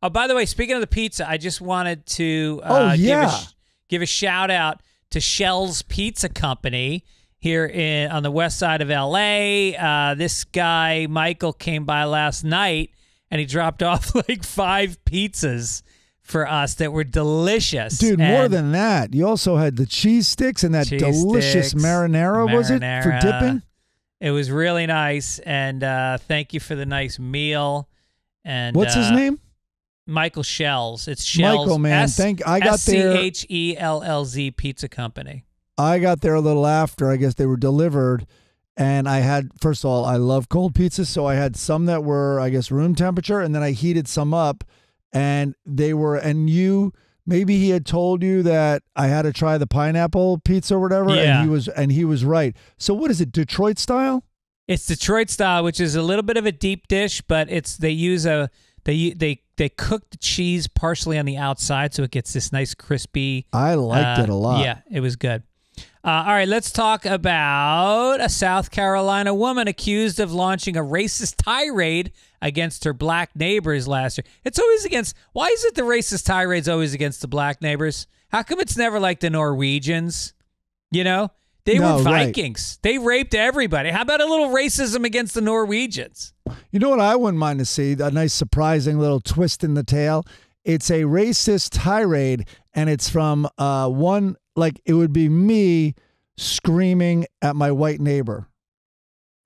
Oh, by the way, speaking of the pizza, I just wanted to uh, Oh, give, a yeah. sh- give a shout out to Shell's Pizza Company here in on the west side of LA. Uh, this guy Michael came by last night and he dropped off like five pizzas for us that were delicious, Dude, more than that, you also had the cheese sticks and that delicious sticks, marinara, was it, for dipping? It was really nice, and uh, thank you for the nice meal. And What's his uh, name? Michael Shells. It's Shells. Michael, man. S- Thank- I got there- S-C-H-E-L-L-Z Pizza Company. I got there a little after. I guess they were delivered. And I had, first of all, I love cold pizzas. So I had some that were, I guess, room temperature. And then I heated some up. And they were, and you, maybe he had told you that I had to try the pineapple pizza or whatever. Yeah. And he was, and he was right. So what is it, Detroit style? It's Detroit style, which is a little bit of a deep dish, but it's they use a they they they cook the cheese partially on the outside, so it gets this nice crispy. I liked uh, it a lot. Yeah, it was good. Uh, all right, let's talk about a South Carolina woman accused of launching a racist tirade against her black neighbors last year. It's always against. Why is it the racist tirades always against the black neighbors? How come it's never like the Norwegians? You know, they No, were right. Vikings. They raped everybody. How about a little racism against the Norwegians? You know what I wouldn't mind to see? A nice surprising little twist in the tail. It's a racist tirade, and it's from uh, one like it would be me screaming at my white neighbor.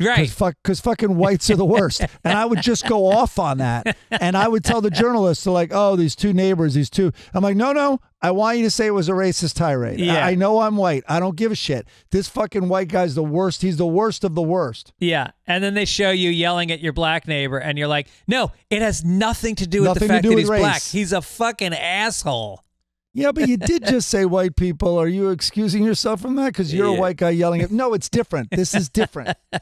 Right. Because fuck, cause fucking whites are the worst. and I would just go off on that. And I would tell the journalists, to like, oh, these two neighbors, these two. I'm like, no, no, I want you to say it was a racist tirade. I- Yeah. I know I'm white. I don't give a shit. This fucking white guy's the worst. He's the worst of the worst. Yeah, and then they show you yelling at your black neighbor, and you're like, "No, it has nothing to do with Nothing the fact that he's race. black. He's a fucking asshole." Yeah, but you did just say white people. Are you excusing yourself from that? Because you're a white guy yelling at. No, it's different. This is different.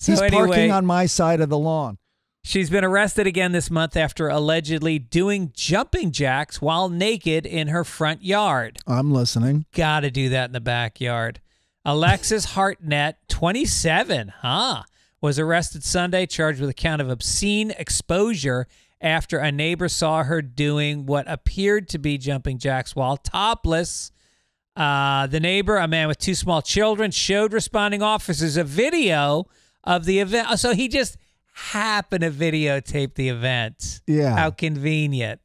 So He's anyway, parking on my side of the lawn. she's been arrested again this month after allegedly doing jumping jacks while naked in her front yard. I'm listening. Got to do that in the backyard. Alexis Hartnett, 27, huh, was arrested Sunday, charged with a count of obscene exposure after a neighbor saw her doing what appeared to be jumping jacks while topless. Uh, the neighbor, a man with two small children, showed responding officers a video of the event. Oh, So he just happened to videotape the event. Yeah. How convenient.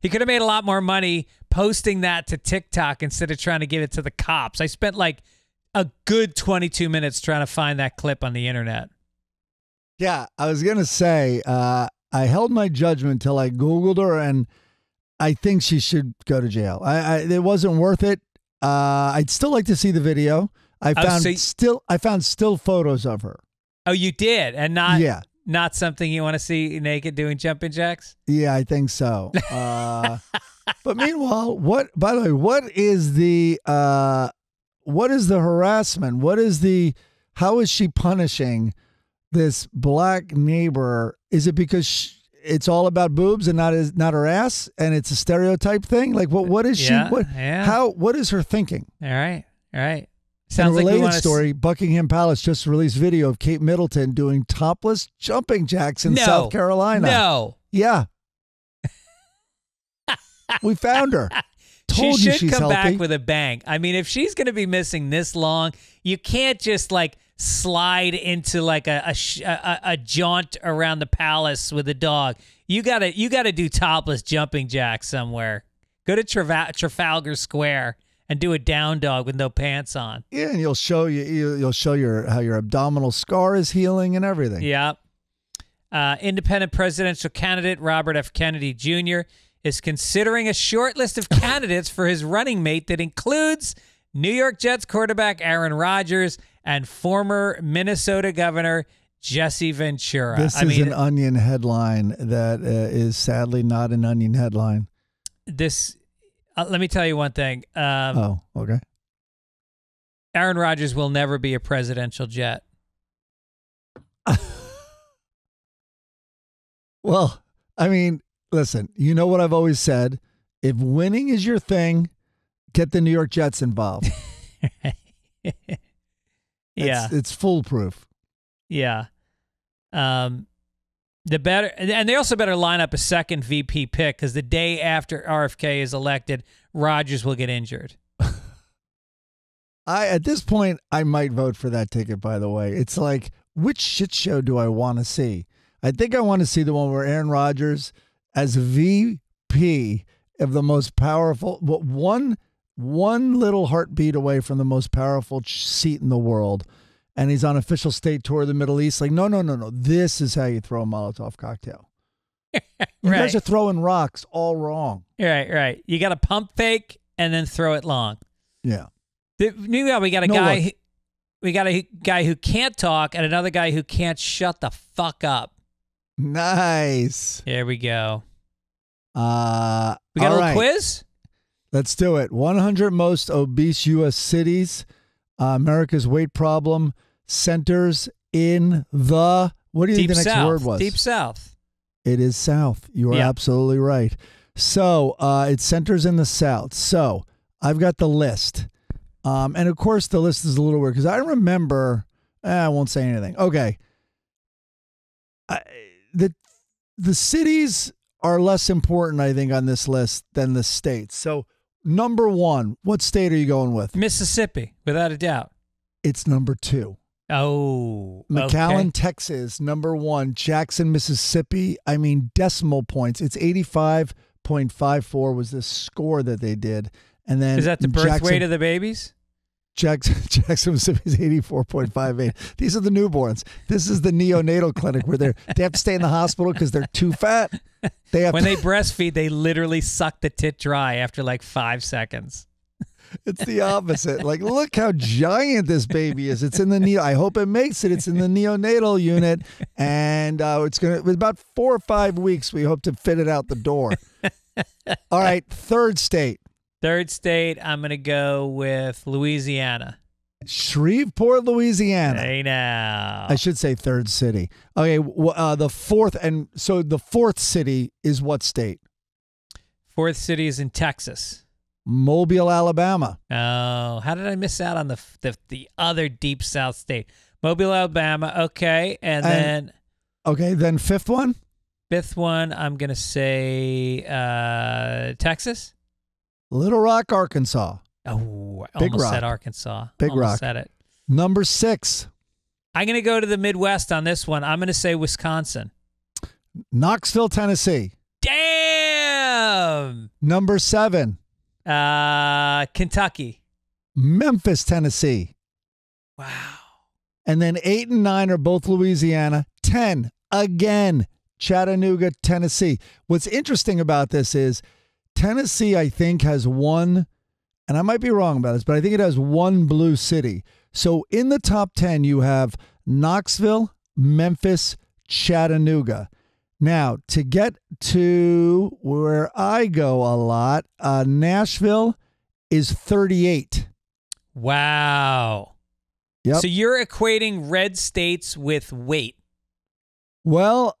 He could have made a lot more money posting that to TikTok instead of trying to give it to the cops. I spent like a good 22 minutes trying to find that clip on the internet. Yeah, I was gonna say. Uh, I held my judgment till I googled her, and I think she should go to jail. I, I it wasn't worth it. Uh, I'd still like to see the video. I Oh, found so y- still. I found still photos of her. Oh, you did, and not yeah, not something you want to see naked doing jumping jacks. yeah, I think so. Uh, but meanwhile, what? By the way, what is the uh, what is the harassment? What is the? How is she punishing this black neighbor? Is it because sh it's all about boobs and not his, not her ass, and it's a stereotype thing? Like, what? What is Yeah, she? What? yeah. How? What is her thinking? All right, all right. In Sounds a like related to story, Buckingham Palace just released video of Kate Middleton doing topless jumping jacks in no, South Carolina. No, Yeah. we found her. Told she you should she's come healthy. back with a bang. I mean, if she's going to be missing this long, you can't just like slide into like a a, a a jaunt around the palace with a dog. You gotta you gotta do topless jumping jacks somewhere. Go to Trava- Trafalgar Square and do a down dog with no pants on. yeah, and you'll show you you- you'll show your how your abdominal scar is healing and everything. Yeah. Uh, independent presidential candidate Robert F. Kennedy Jr. is considering a short list of candidates for his running mate that includes New York Jets quarterback Aaron Rodgers and former Minnesota Governor Jesse Ventura. This I is mean, an onion headline that uh, is sadly not an onion headline. this. Uh, let me tell you one thing. Um, oh, okay. Aaron Rodgers will never be a presidential jet. Well, I mean, listen, you know what I've always said. If winning is your thing, get the New York Jets involved. Yeah. It's, it's foolproof. Yeah. Um, the better, and they also better line up a second VP pick because the day after RFK is elected, Rodgers will get injured. I at this point I might vote for that ticket. By the way, it's like which shit show do I want to see? I think I want to see the one where Aaron Rodgers as VP of the most powerful, what one one little heartbeat away from the most powerful seat in the world, and he's on official state tour of the Middle East. Like, no, no, no, no. This is how you throw a Molotov cocktail. You Right. guys are throwing rocks all wrong. Right, right. You got to pump fake and then throw it long. Yeah. The, meanwhile, we got a No, guy. who- we got a guy who can't talk and another guy who can't shut the fuck up. Nice. Here we go. Uh, We got a little right. quiz. Let's do it. 100 most obese U.S. cities. Uh, America's weight problem centers in the. What do you Deep think the next South. word was? Deep South. It is South. You are Yeah. absolutely right. So uh, it centers in the South. So I've got the list. Um, and of course, the list is a little weird because I remember. eh, I won't say anything. Okay. I, the the cities are less important, I think, on this list than the states. So number one, what state are you going with? Mississippi, without a doubt. It's number two. Oh, McAllen, okay. Texas, number one. Jackson, Mississippi. I mean, decimal points. It's 85.54 was the score that they did. And then Is that the birth Jackson, weight of the babies? Jackson, Jackson, Mississippi is 84.58. These are the newborns. This is the neonatal clinic where they're, they have to stay in the hospital because they're too fat. They have When to, they breastfeed, they literally suck the tit dry after like five seconds. It's the opposite. Like, look how giant this baby is. It's in the neo. I hope it makes it. It's in the neonatal unit, and uh, it's gonna. With about four or five weeks, we hope to fit it out the door. All right, third state, Third state, I'm going to go with Louisiana. Shreveport, Louisiana. Hey now. I should say third city. Okay, w- uh, the fourth, and so the fourth city is what state? Fourth city is in Texas. Mobile, Alabama. Oh, how did I miss out on the the, the other deep South state? Mobile, Alabama. Okay, and, And- then Okay, then fifth one. fifth one, I'm gonna say uh, Texas. Little Rock, Arkansas. Oh, I Big almost Rock. said Arkansas. Big almost Rock. Said it. Number six, I'm gonna go to the Midwest on this one. I'm gonna say Wisconsin. Knoxville, Tennessee. Damn. Number seven, Uh, Kentucky. Memphis, Tennessee. Wow. And then eight and nine are both Louisiana. 10, again, Chattanooga, Tennessee. What's interesting about this is Tennessee, I think, has one, and I might be wrong about this, but I think it has one blue city. So in the top 10, you have Knoxville, Memphis, Chattanooga. Now, to get to where I go a lot, uh, Nashville is 38. Wow. Yep. So you're equating red states with weight. Well,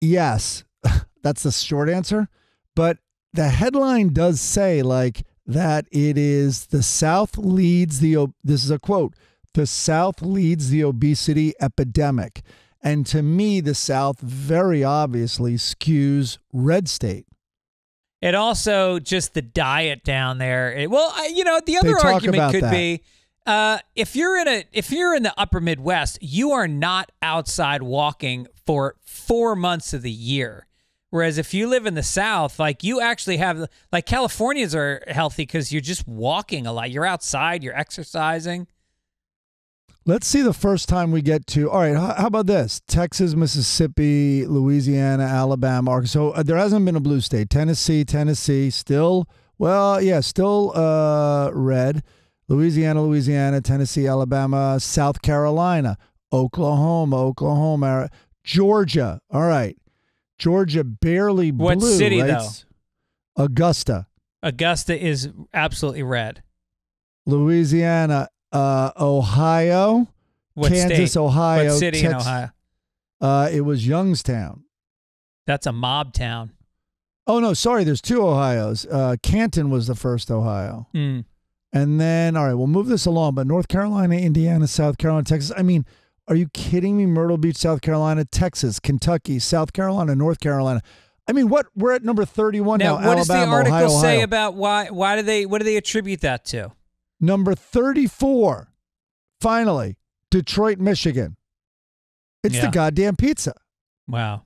yes, that's the short answer. But the headline does say like that it is the South leads the this is a quote the South leads the obesity epidemic, and to me the South very obviously skews red state. It also just the diet down there. It- well, I, you know, the other argument could that. be uh, if you're in a if you're in the upper Midwest, you are not outside walking for four months of the year. Whereas if you live in the South, like you actually have like Californians are healthy because you're just walking a lot. You're outside. You're exercising. Let's see the first time we get to. All right, how, about this? Texas, Mississippi, Louisiana, Alabama, Arkansas. So uh, there hasn't been a blue state. Tennessee, Tennessee, still, well, yeah, still uh, red. Louisiana, Louisiana, Tennessee, Alabama, South Carolina, Oklahoma, Oklahoma, Georgia. All right. Georgia barely blue. What city, right? though? Augusta. Augusta is absolutely red. Louisiana, uh, Ohio, What Kansas, state? Ohio, what city in Ohio? Uh, it was Youngstown. That's a mob town. Oh no, sorry. There's two Ohio's. Uh, Canton was the first Ohio, Mm. And then, all right, we'll move this along. But North Carolina, Indiana, South Carolina, Texas. I mean, are you kidding me? Myrtle Beach, South Carolina, Texas, Kentucky, South Carolina, North Carolina. I mean, what? We're at number 31 Now, now. what does the article Ohio, say Ohio. about why? Why do they? What do they attribute that to? Number 34, finally, Detroit, Michigan. It's Yeah. the goddamn pizza. Wow.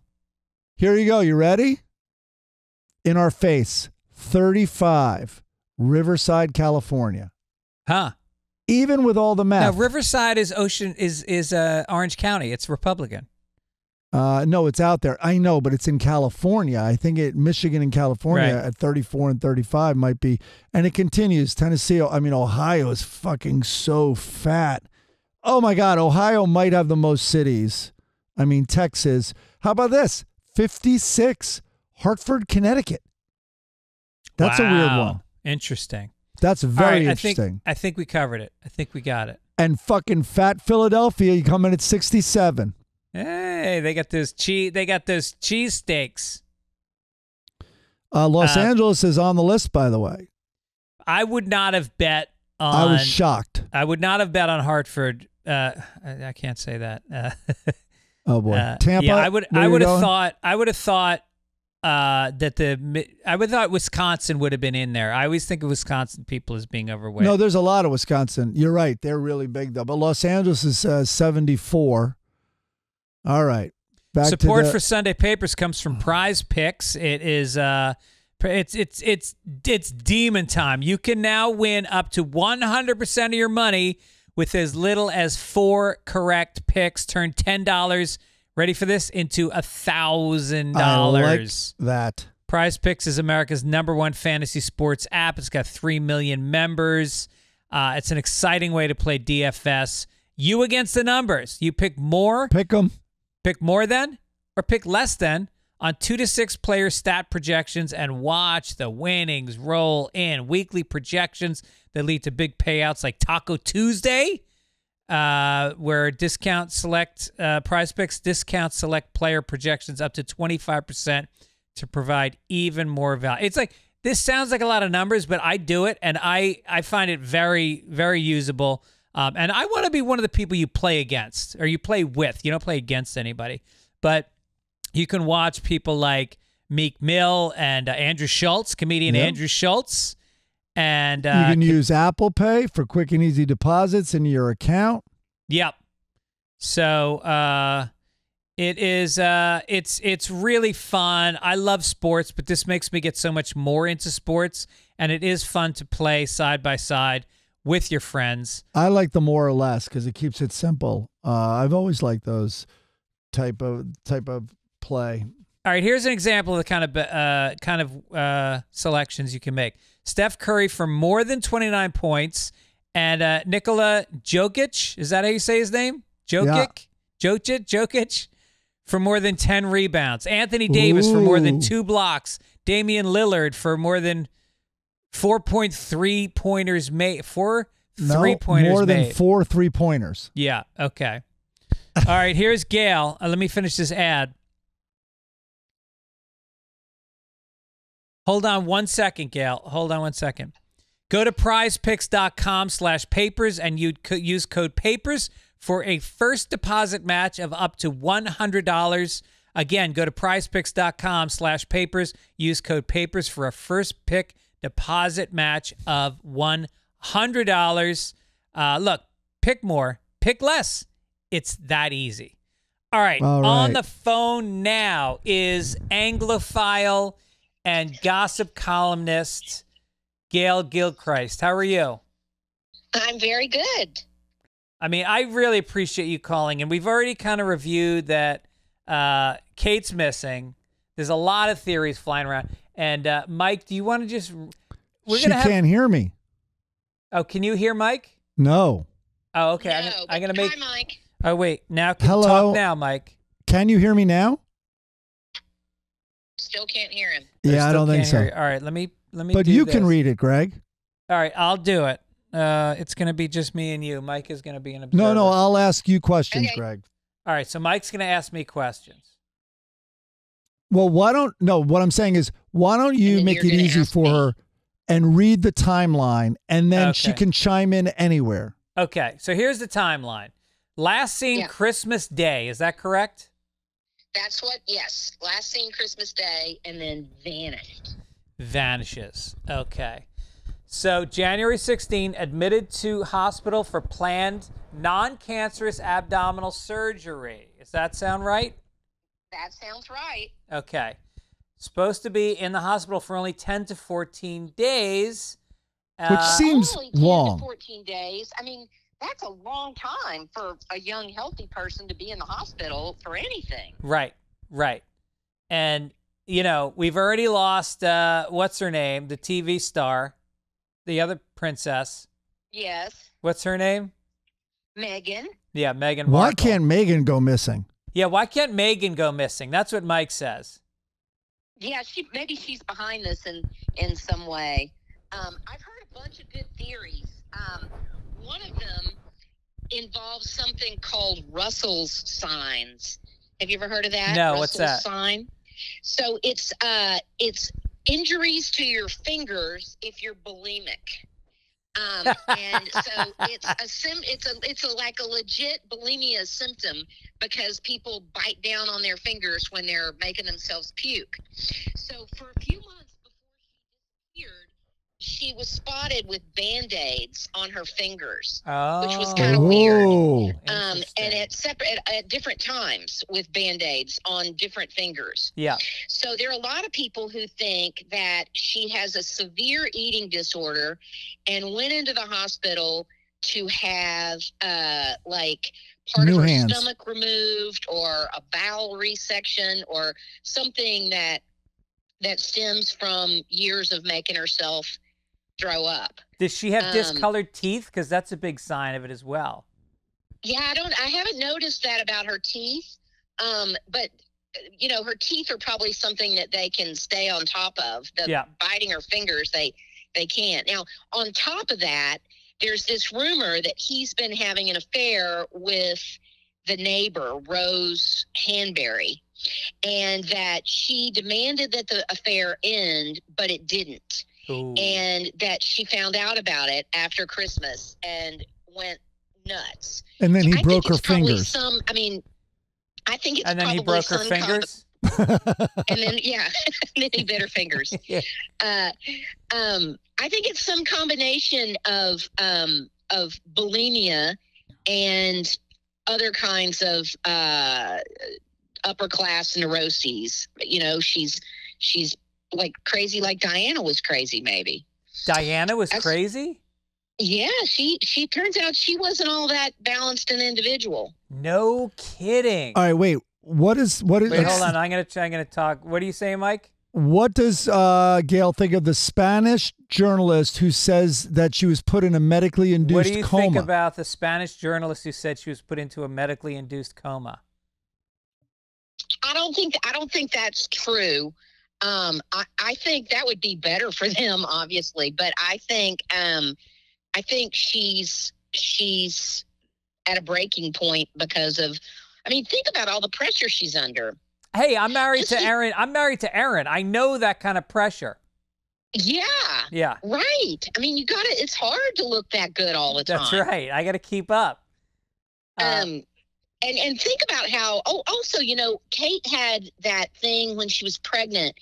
Here you go. You ready? In our face, 35, Riverside, California. Huh. Even with all the Now, math. Riverside is Ocean is is uh, Orange County. It's Republican. uh, no, it's out there. I know, but it's in California. I think it Michigan and California Right. at 34 and 35 might be. And it continues. Tennessee, I mean, Ohio is fucking so fat. Oh my God, Ohio might have the most cities. I mean, Texas. How about this? 56, Hartford, Connecticut. That's a weird one. Interesting. That's very right, interesting. I think I think we covered it. I think we got it. and fucking fat Philadelphia, you come in at 67. Hey, they got those cheese. They got those cheese steaks. Uh, Los Uh, Angeles is on the list, by the way. I would not have bet on. I was shocked. I would not have bet on Hartford. Uh, I, I can't say that. Uh, Oh boy, uh, Tampa. Yeah, I would. I would have thought. I would have thought uh, that the. I would thought Wisconsin would have been in there. I always think of Wisconsin people as being overweight. No, there's a lot of Wisconsin. You're right; they're really big though. But Los Angeles is uh, 74. All right, back Support to the, for Sunday Papers comes from Prize Picks. It is uh it's it's it's it's demon time. You can now win up to 100% of your money with as little as 4 correct picks. Turn $10 ready for this into a thousand dollars. that. Prize Picks is America's number one fantasy sports app. It's got 3 million members. Uh, it's an exciting way to play DFS. You against the numbers. You pick more Pick them. Pick more than or pick less than on two to six player stat projections and watch the winnings roll in. Weekly projections that lead to big payouts like Taco Tuesday, uh, where discount select uh, prize picks, discount select player projections up to 25% to provide even more value. It's like, this sounds like a lot of numbers, but I do it and I, I find it very, very usable. Um, and I want to be one of the people you play against or you play with. You don't play against anybody, but you can watch people like Meek Mill and uh, Andrew Schulz, comedian Yep. Andrew Schulz, and uh, you can use Apple Pay for quick and easy deposits into your account. Yep. So uh it is uh it's it's really fun. I love sports, but this makes me get so much more into sports and it is fun to play side by side with your friends. I like the more or less because it keeps it simple. Uh, I've always liked those type of type of play. All right, here's an example of the kind of uh, kind of uh, selections you can make. Steph Curry for more than 29 points, and uh, Nikola Jokic. Is that how you say his name? Jokic, Jokic, Jokic for more than 10 rebounds. Anthony Davis for more than two blocks. Damian Lillard for more than 4.3 pointers made. Four No, three pointers more than made. four three pointers. Yeah. Okay. All right. Here's Gail. Uh, let me finish this ad. Hold on one second, Gail. Hold on one second. Go to prizepicks.com slash papers and you use code papers for a first deposit match of up to $100. Again, go to prizepicks.com slash papers. Use code papers for a first pick deposit match of $100. Uh, look, pick more, pick less. It's that easy. All right. All On the phone now is Anglophile and gossip columnist Gail Gilchrist. How are you? I'm very good. I mean, I really appreciate you calling, and we've already kind of reviewed that uh, Kate's missing. There's a lot of theories flying around. And uh, Mike, do you want to just? We're she gonna have. can't hear me. Oh, can you hear Mike? No. Oh, okay. I'm, gonna- I'm gonna make. Hi, Mike. Oh, wait. Now can Hello? talk now, Mike. Can you hear me now? Still can't hear him. Yeah, I still don't think so. All right. Let me. Let me. But do you can read it, Greg. All right, I'll do it. Uh, it's gonna be just me and you. Mike is gonna be an observer. No, no, I'll ask you questions, Okay. Greg. All right, so Mike's gonna ask me questions. Well, why don't no? What I'm saying is, why don't you make it easy for me. her and read the timeline, and then she can chime in anywhere. Okay, so here's the timeline. Last seen Yeah. Christmas Day. Is that correct? That's what, yes. Last seen Christmas Day and then vanished. Vanishes. Okay. So January 16, admitted to hospital for planned non-cancerous abdominal surgery. Does that sound right? That sounds right. Okay. Supposed to be in the hospital for only 10 to 14 days. Which Uh, seems Only 10 long. To 14 days. I mean, that's a long time for a young, healthy person to be in the hospital for anything. Right, right. And, you know, we've already lost, uh, what's her name? The TV star, the other princess. Yes. What's her name? Megan. Yeah, Meghan Why Markle. can't Megan go missing? Yeah, why can't Megan go missing? That's what Mike says. Yeah, she maybe she's behind this in in some way. Um, I've heard a bunch of good theories. Um, one of them involves something called Russell's signs. Have you ever heard of that? No, Russell's what's that? Sign. So it's uh it's injuries to your fingers if you're bulimic. Um, and so it's a sim it's a it's a like a legit bulimia symptom because people bite down on their fingers when they're making themselves puke. So for a few months before she disappeared, she was spotted with band-aids on her fingers. Oh, Which was kinda weird. Oh. Um, and at separate at, at different times with band-aids on different fingers. yeah, So there are a lot of people who think that she has a severe eating disorder and went into the hospital to have uh like part New of her hands. stomach removed or a bowel resection or something that that stems from years of making herself throw up. does she have um, discolored teeth? Because that's a big sign of it as well. Yeah, I don't. I haven't noticed that about her teeth. Um, but you know, her teeth are probably something that they can stay on top of. The Yeah. biting her fingers, they they can't. Now, on top of that, there's this rumor that he's been having an affair with the neighbor Rose Hanbury, and that she demanded that the affair end, but it didn't Ooh. and that she found out about it after Christmas and went nuts. And then he I broke her fingers. Some, I mean, I think it's and then he broke her some com- fingers. and then yeah, and then he bit her fingers. Yeah. Uh, um, I think it's some combination of um, of bulimia and other kinds of uh, upper class neuroses. You know, she's she's like crazy, like Diana was crazy, maybe. Diana was That's- crazy. Yeah, she she turns out she wasn't all that balanced an individual. No kidding. All right, wait. What is what is Wait, hold on. I'm gonna I'm gonna talk. What do you say, Mike? What does uh, Gail think of the Spanish journalist who says that she was put in a medically induced coma? what do you coma? think about the Spanish journalist who said she was put into a medically induced coma? I don't think I don't think that's true. Um, I, I think that would be better for them, obviously, but I think um, I think she's she's at a breaking point because of. I mean, think about all the pressure she's under. Hey, I'm married to Aaron. I'm married to Aaron. I know that kind of pressure. Yeah, Yeah, right. I mean, you got to It's hard to look that good all the time. that's right. I got to keep up. Uh, um and and think about how oh also you know kate had that thing when she was pregnant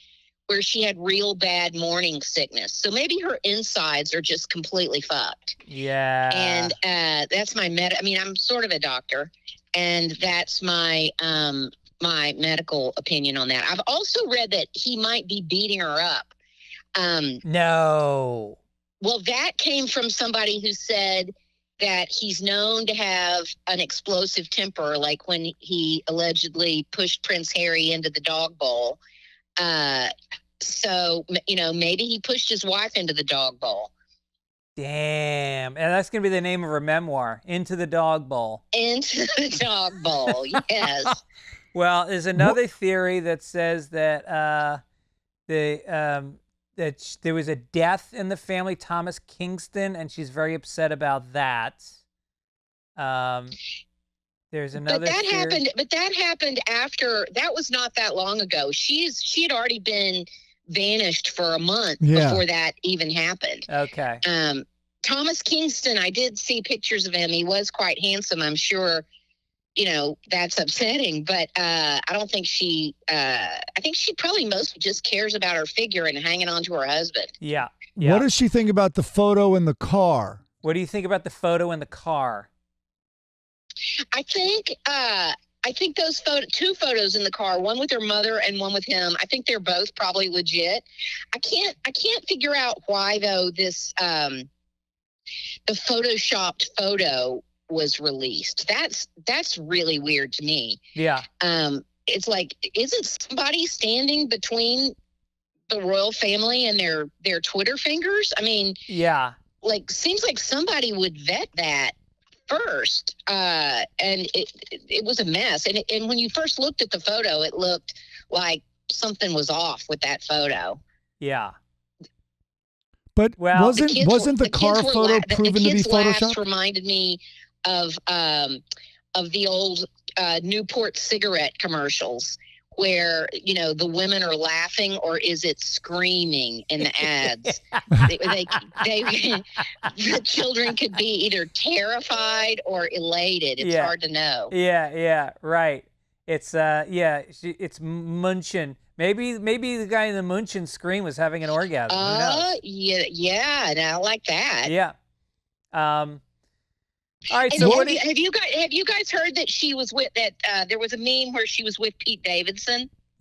where she had real bad morning sickness so maybe her insides are just completely fucked yeah. and uh that's my med i mean i'm sort of a doctor and that's my um my medical opinion on that i've also read that he might be beating her up um no. well, that came from somebody who said that he's known to have an explosive temper, like when he allegedly pushed Prince Harry into the dog bowl. Uh, so, you know, maybe he pushed his wife into the dog bowl. Damn. And that's gonna be the name of her memoir, Into the Dog Bowl. Into the dog bowl, yes. Well, there's another theory that says that uh, the um, that sh- there was a death in the family, Thomas Kingston, and she's very upset about that. Um, there's another. but that theory- happened. But that happened after. That was not that long ago. She's she had already been vanished for a month Yeah. before that even happened. Okay. Um, Thomas Kingston, I did see pictures of him. He was quite handsome. I'm sure, you know, that's upsetting, but uh, I don't think she, uh, I think she probably mostly just cares about her figure and hanging on to her husband. Yeah. Yeah. What does she think about the photo in the car? What do you think about the photo in the car? I think, uh, I think those photo, two photos in the car, one with her mother and one with him. I think they're both probably legit. I can't, I can't figure out why though this, um, the photoshopped photo was released. That's that's really weird to me. Yeah. Um, it's like, isn't somebody standing between the royal family and their their Twitter fingers? I mean, Yeah. like, seems like somebody would vet that first. Uh, and it it, it was a mess. And it, and when you first looked at the photo, it looked like something was off with that photo. Yeah. But Well, wasn't kids wasn't were- the, car photo la- the- proven the to be kids' laughs photoshopped? reminded me of um, of the old uh, Newport cigarette commercials where you know the women are laughing or is it screaming in the ads? they, they, they, the children could be either terrified or elated. It's Yeah. hard to know. Yeah, yeah, right. It's uh, yeah, it's Munchen. Maybe maybe the guy in the Munchen screen was having an orgasm. Uh, yeah, yeah, and I like that. Yeah. Um. All right. And So have, you, you- have you guys have you guys heard that she was with that? Uh, there was a meme where she was with Pete Davidson.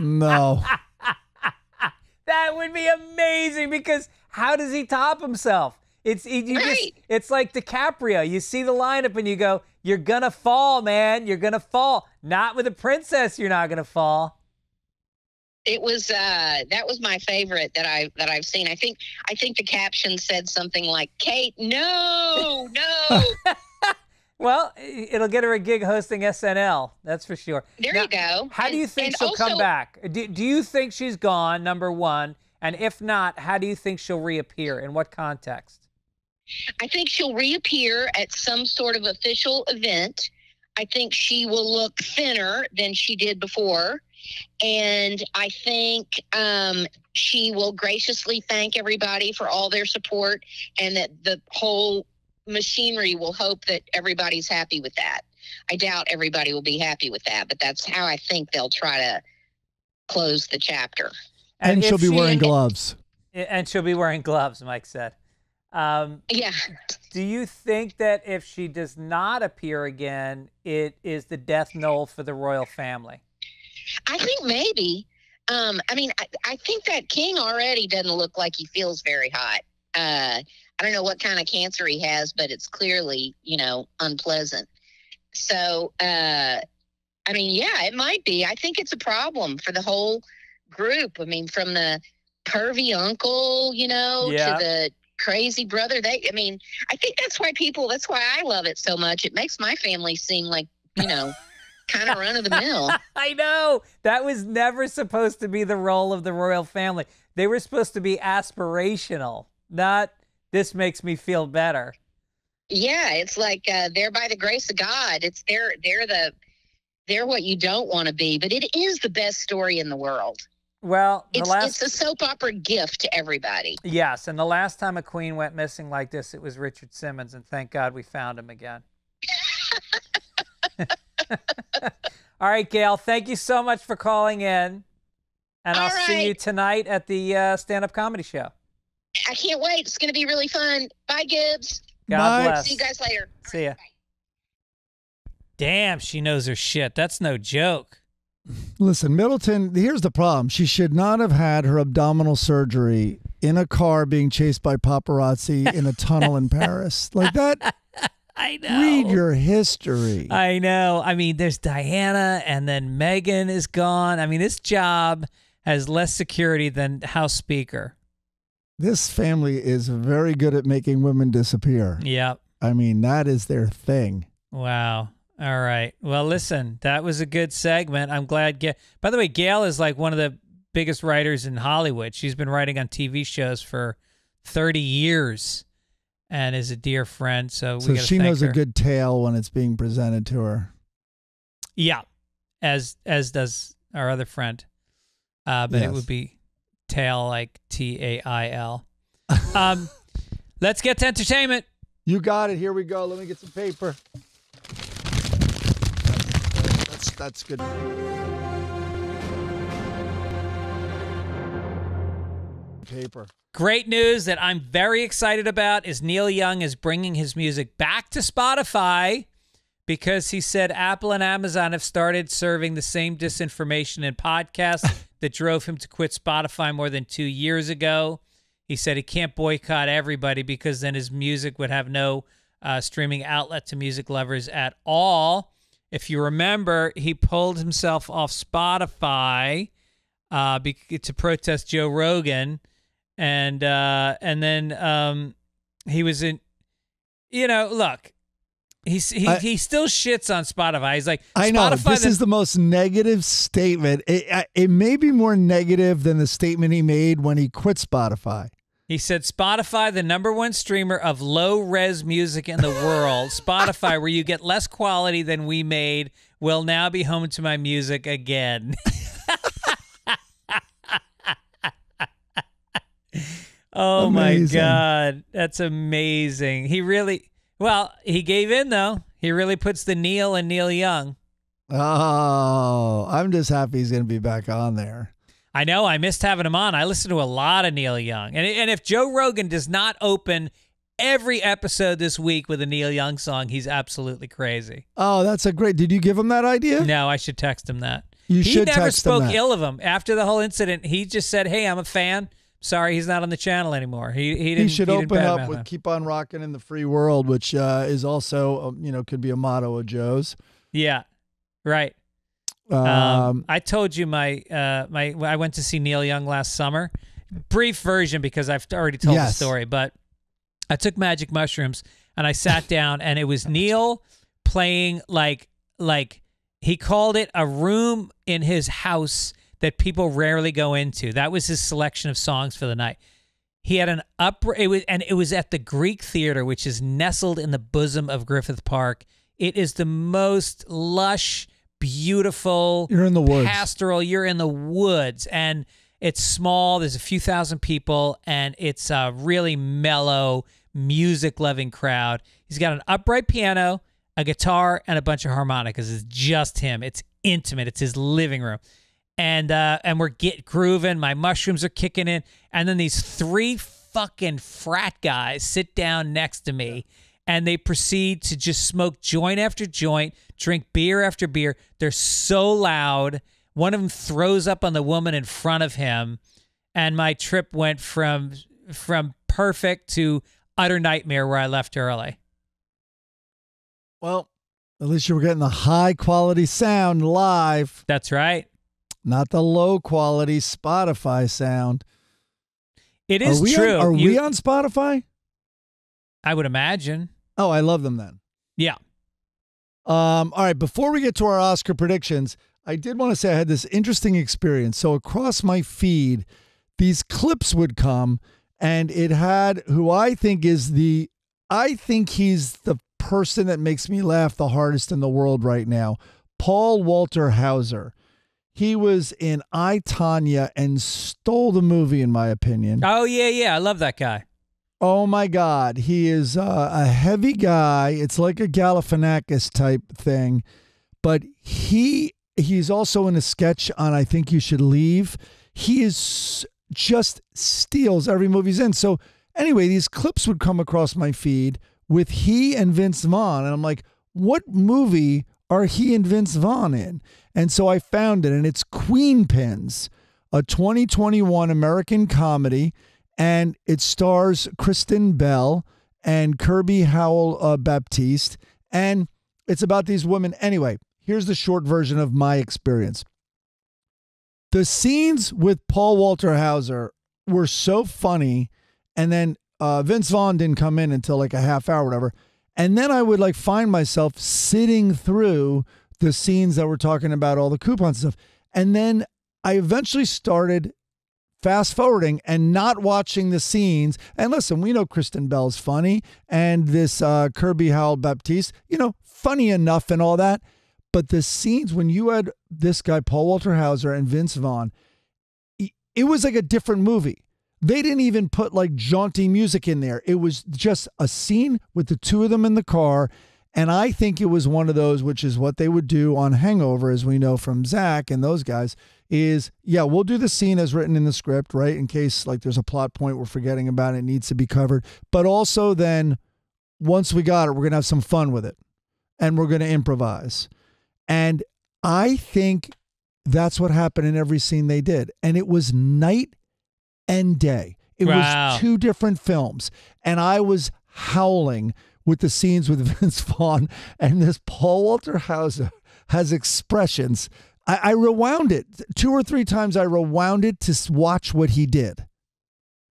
no. that would be amazing because how does he top himself? It's you you just it's like DiCaprio. You see the lineup and you go, "You're gonna fall, man. You're gonna fall. Not with a princess. You're not gonna fall." It was uh, that was my favorite that I that I've seen. I think I think the caption said something like, "Kate, no, no." Well, it'll get her a gig hosting SNL. That's for sure. There Now, you go. How do you think she'll come back? Do, do you think she's gone? Number one, and if not, how do you think she'll reappear? In what context? I think she'll reappear at some sort of official event. I think she will look thinner than she did before. And I think um, she will graciously thank everybody for all their support and that the whole machinery will hope that everybody's happy with that. I doubt everybody will be happy with that, but that's how I think they'll try to close the chapter. And, if she'll be she- wearing gloves. And she'll be wearing gloves, Mike said. Um, Yeah. do you think that if she does not appear again, it is the death knell for the royal family? I think maybe. Um, I mean, I, I think that king already doesn't look like he feels very hot. Uh, I don't know what kind of cancer he has, but it's clearly, you know, unpleasant. So, uh, I mean, yeah, it might be. I think it's a problem for the whole group. I mean, from the pervy uncle, you know, Yeah. to the crazy brother. They, I mean, I think that's why people, that's why I love it so much. It makes my family seem like, you know, kind of run of the mill. I know. That was never supposed to be the role of the royal family. They were supposed to be aspirational, not this makes me feel better. Yeah, it's like uh, they're by the grace of God. It's they're they're the they're what you don't want to be, but it is the best story in the world. Well, the It's last it's a soap opera gift to everybody. Yes, and the last time a queen went missing like this, it was Richard Simmons, and thank God we found him again. All right, Gail, thank you so much for calling in. And All I'll see you tonight at the uh, stand up comedy show. I can't wait. It's going to be really fun. Bye, Gibbs. God Bye. bless. See you guys later. See ya. Damn, she knows her shit. That's no joke. Listen, Middleton, here's the problem. She should not have had her abdominal surgery in a car being chased by paparazzi in a tunnel in Paris. Like that, I know. read your history. I know. I mean, there's Diana, and then Meghan is gone. I mean, this job has less security than House Speaker. this family is very good at making women disappear. Yep. I mean, that is their thing. Wow. All right. Well, listen, that was a good segment. I'm glad. Ga- By the way, Gail is like one of the biggest writers in Hollywood. She's been writing on TV shows for 30 years and is a dear friend. So, we So she knows her. a good tale when it's being presented to her. Yeah. As as does our other friend. uh, but it would be tail like T A I L. Um, let's get to entertainment. You got it. Here we go. Let me get some paper. That's that's good. Paper. Great news that I'm very excited about is Neil Young is bringing his music back to Spotify because he said Apple and Amazon have started serving the same disinformation in podcasts that drove him to quit Spotify more than two years ago. He said he can't boycott everybody because then his music would have no uh, streaming outlet to music lovers at all. If you remember, he pulled himself off Spotify uh, to protest Joe Rogan, and uh, and then um, he was in. You know, look, he's he I- he still shits on Spotify. He's like, I know this is the most negative statement. It, it may be more negative than the statement he made when he quit Spotify. He said Spotify, the number one streamer of low res music in the world, Spotify, where you get less quality than we made, will now be home to my music again. oh my God. That's amazing. He really, well, he gave in though. He really puts the Neil and Neil Young. Oh, I'm just happy he's going to be back on there. I know. I missed having him on. I listened to a lot of Neil Young, and and if Joe Rogan does not open every episode this week with a Neil Young song, he's absolutely crazy. Oh, that's a great. Did you give him that idea? No, I should text him that. You he should never text him spoke ill of him after the whole incident. He just said, "Hey, I'm a fan. Sorry, he's not on the channel anymore." He he didn't. He should didn't open up with him. "Keep on Rocking in the Free World," which uh, is also, um, you know, could be a motto of Joe's. Yeah, right. Um, Um, I told you my uh my I went to see Neil Young last summer. Brief version because I've already told Yes. the story, but I took magic mushrooms and I sat down and it was Neil playing like like he called it a room in his house that people rarely go into. That was his selection of songs for the night. He had an up it was and it was at the Greek Theater, which is nestled in the bosom of Griffith Park. It is the most lush, beautiful You're in the woods. pastoral. You're in the woods, and it's small. There's a few thousand people, and it's a really mellow, music-loving crowd. He's got an upright piano, a guitar, and a bunch of harmonicas. It's just him. It's intimate. It's his living room, and uh, and we're get grooving. My mushrooms are kicking in, and then these three fucking frat guys sit down next to me and they proceed to just smoke joint after joint, drink beer after beer. They're so loud. One of them throws up on the woman in front of him, and my trip went from from perfect to utter nightmare where I left early. well, at least you were getting the high quality sound live, That's right. Not the low quality Spotify sound. It is are true. On, are You- we on Spotify? I would imagine. Oh, I love them then. Yeah. Um, all right, before we get to our Oscar predictions, I did want to say I had this interesting experience. So across my feed, these clips would come, and it had who I think is the I think he's the person that makes me laugh the hardest in the world right now. Paul Walter Hauser. He was in I, Tonya and stole the movie, in my opinion. Oh yeah, yeah. I love that guy. Oh my God, he is uh, a heavy guy. It's like a Galifianakis type thing, but he he's also in a sketch on I think you should leave. He is just steals every movie he's in. So anyway, these clips would come across my feed with he and Vince Vaughn, and I'm like, what movie are he and Vince Vaughn in? And so I found it, and it's Queenpins, a 2021 American comedy and it stars Kristen Bell and Kirby Howell uh, Baptiste, and it's about these women. Anyway, here's the short version of my experience. The scenes with Paul Walter Hauser were so funny, and then uh, Vince Vaughn didn't come in until like a half hour, or whatever. And then I would like find myself sitting through the scenes that we're talking about all the coupons stuff, and then I eventually started fast forwarding and not watching the scenes. And listen, we know Kristen Bell's funny and this uh, Kirby Howell Baptiste, you know, funny enough and all that. But the scenes when you had this guy, Paul Walter Hauser and Vince Vaughn, it was like a different movie. They didn't even put like jaunty music in there. It was just a scene with the two of them in the car. And I think it was one of those, which is what they would do on Hangover, as we know from Zach and those guys, is yeah, we'll do the scene as written in the script, right? In case like there's a plot point we're forgetting about, it needs to be covered. But also then once we got it, we're gonna have some fun with it. And we're gonna improvise. And I think that's what happened in every scene they did. And it was night and day. It Wow. was two different films. And I was howling with the scenes with Vince Vaughn and this Paul Walter Hauser has expressions. I, I rewound it two or three times. I rewound it to watch what he did.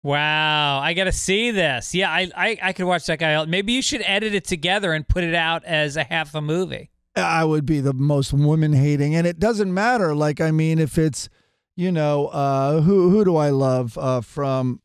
Wow, I got to see this. Yeah, I, I I could watch that guy. Maybe you should edit it together and put it out as a half a movie. I would be the most woman hating, and it doesn't matter. Like, I mean, if it's, you know, uh, who who do I love uh, from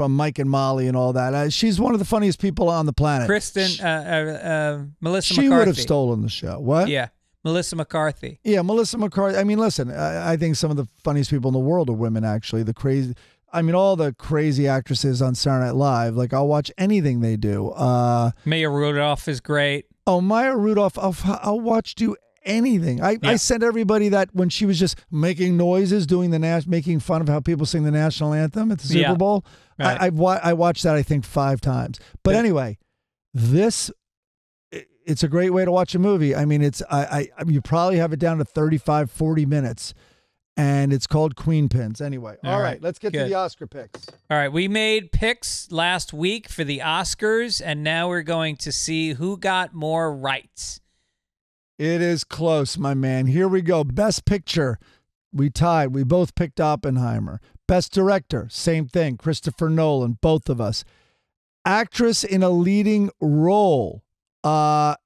from Mike and Molly and all that? Uh, she's one of the funniest people on the planet. Kristen, She, uh, uh, uh, Melissa she McCarthy. would have stolen the show. What? Yeah, Melissa McCarthy. Yeah, Melissa McCarthy. I mean, listen, I, I think some of the funniest people in the world are women. Actually, the crazy. I mean, all the crazy actresses on Saturday Night Live. Like, I'll watch anything they do. Uh, Maya Rudolph is great. Oh, Maya Rudolph, I'll, I'll watch do anything. I, I sent everybody that when she was just making noises, doing the nas- making fun of how people sing the national anthem at the Super Yeah. Bowl. Right. I, I've wa- I watched that I think five times. But Yeah. anyway, this it's a great way to watch a movie. I mean, it's I, I you probably have it down to 35, 40 minutes, and it's called Queenpins. Anyway, All all right. right, let's get to the Oscar picks. All right, we made picks last week for the Oscars, and now we're going to see who got more rights. It is close, my man. Here we go. Best picture, we tied. We both picked Oppenheimer. Best director, same thing. Christopher Nolan, both of us. Actress in a leading role. Uh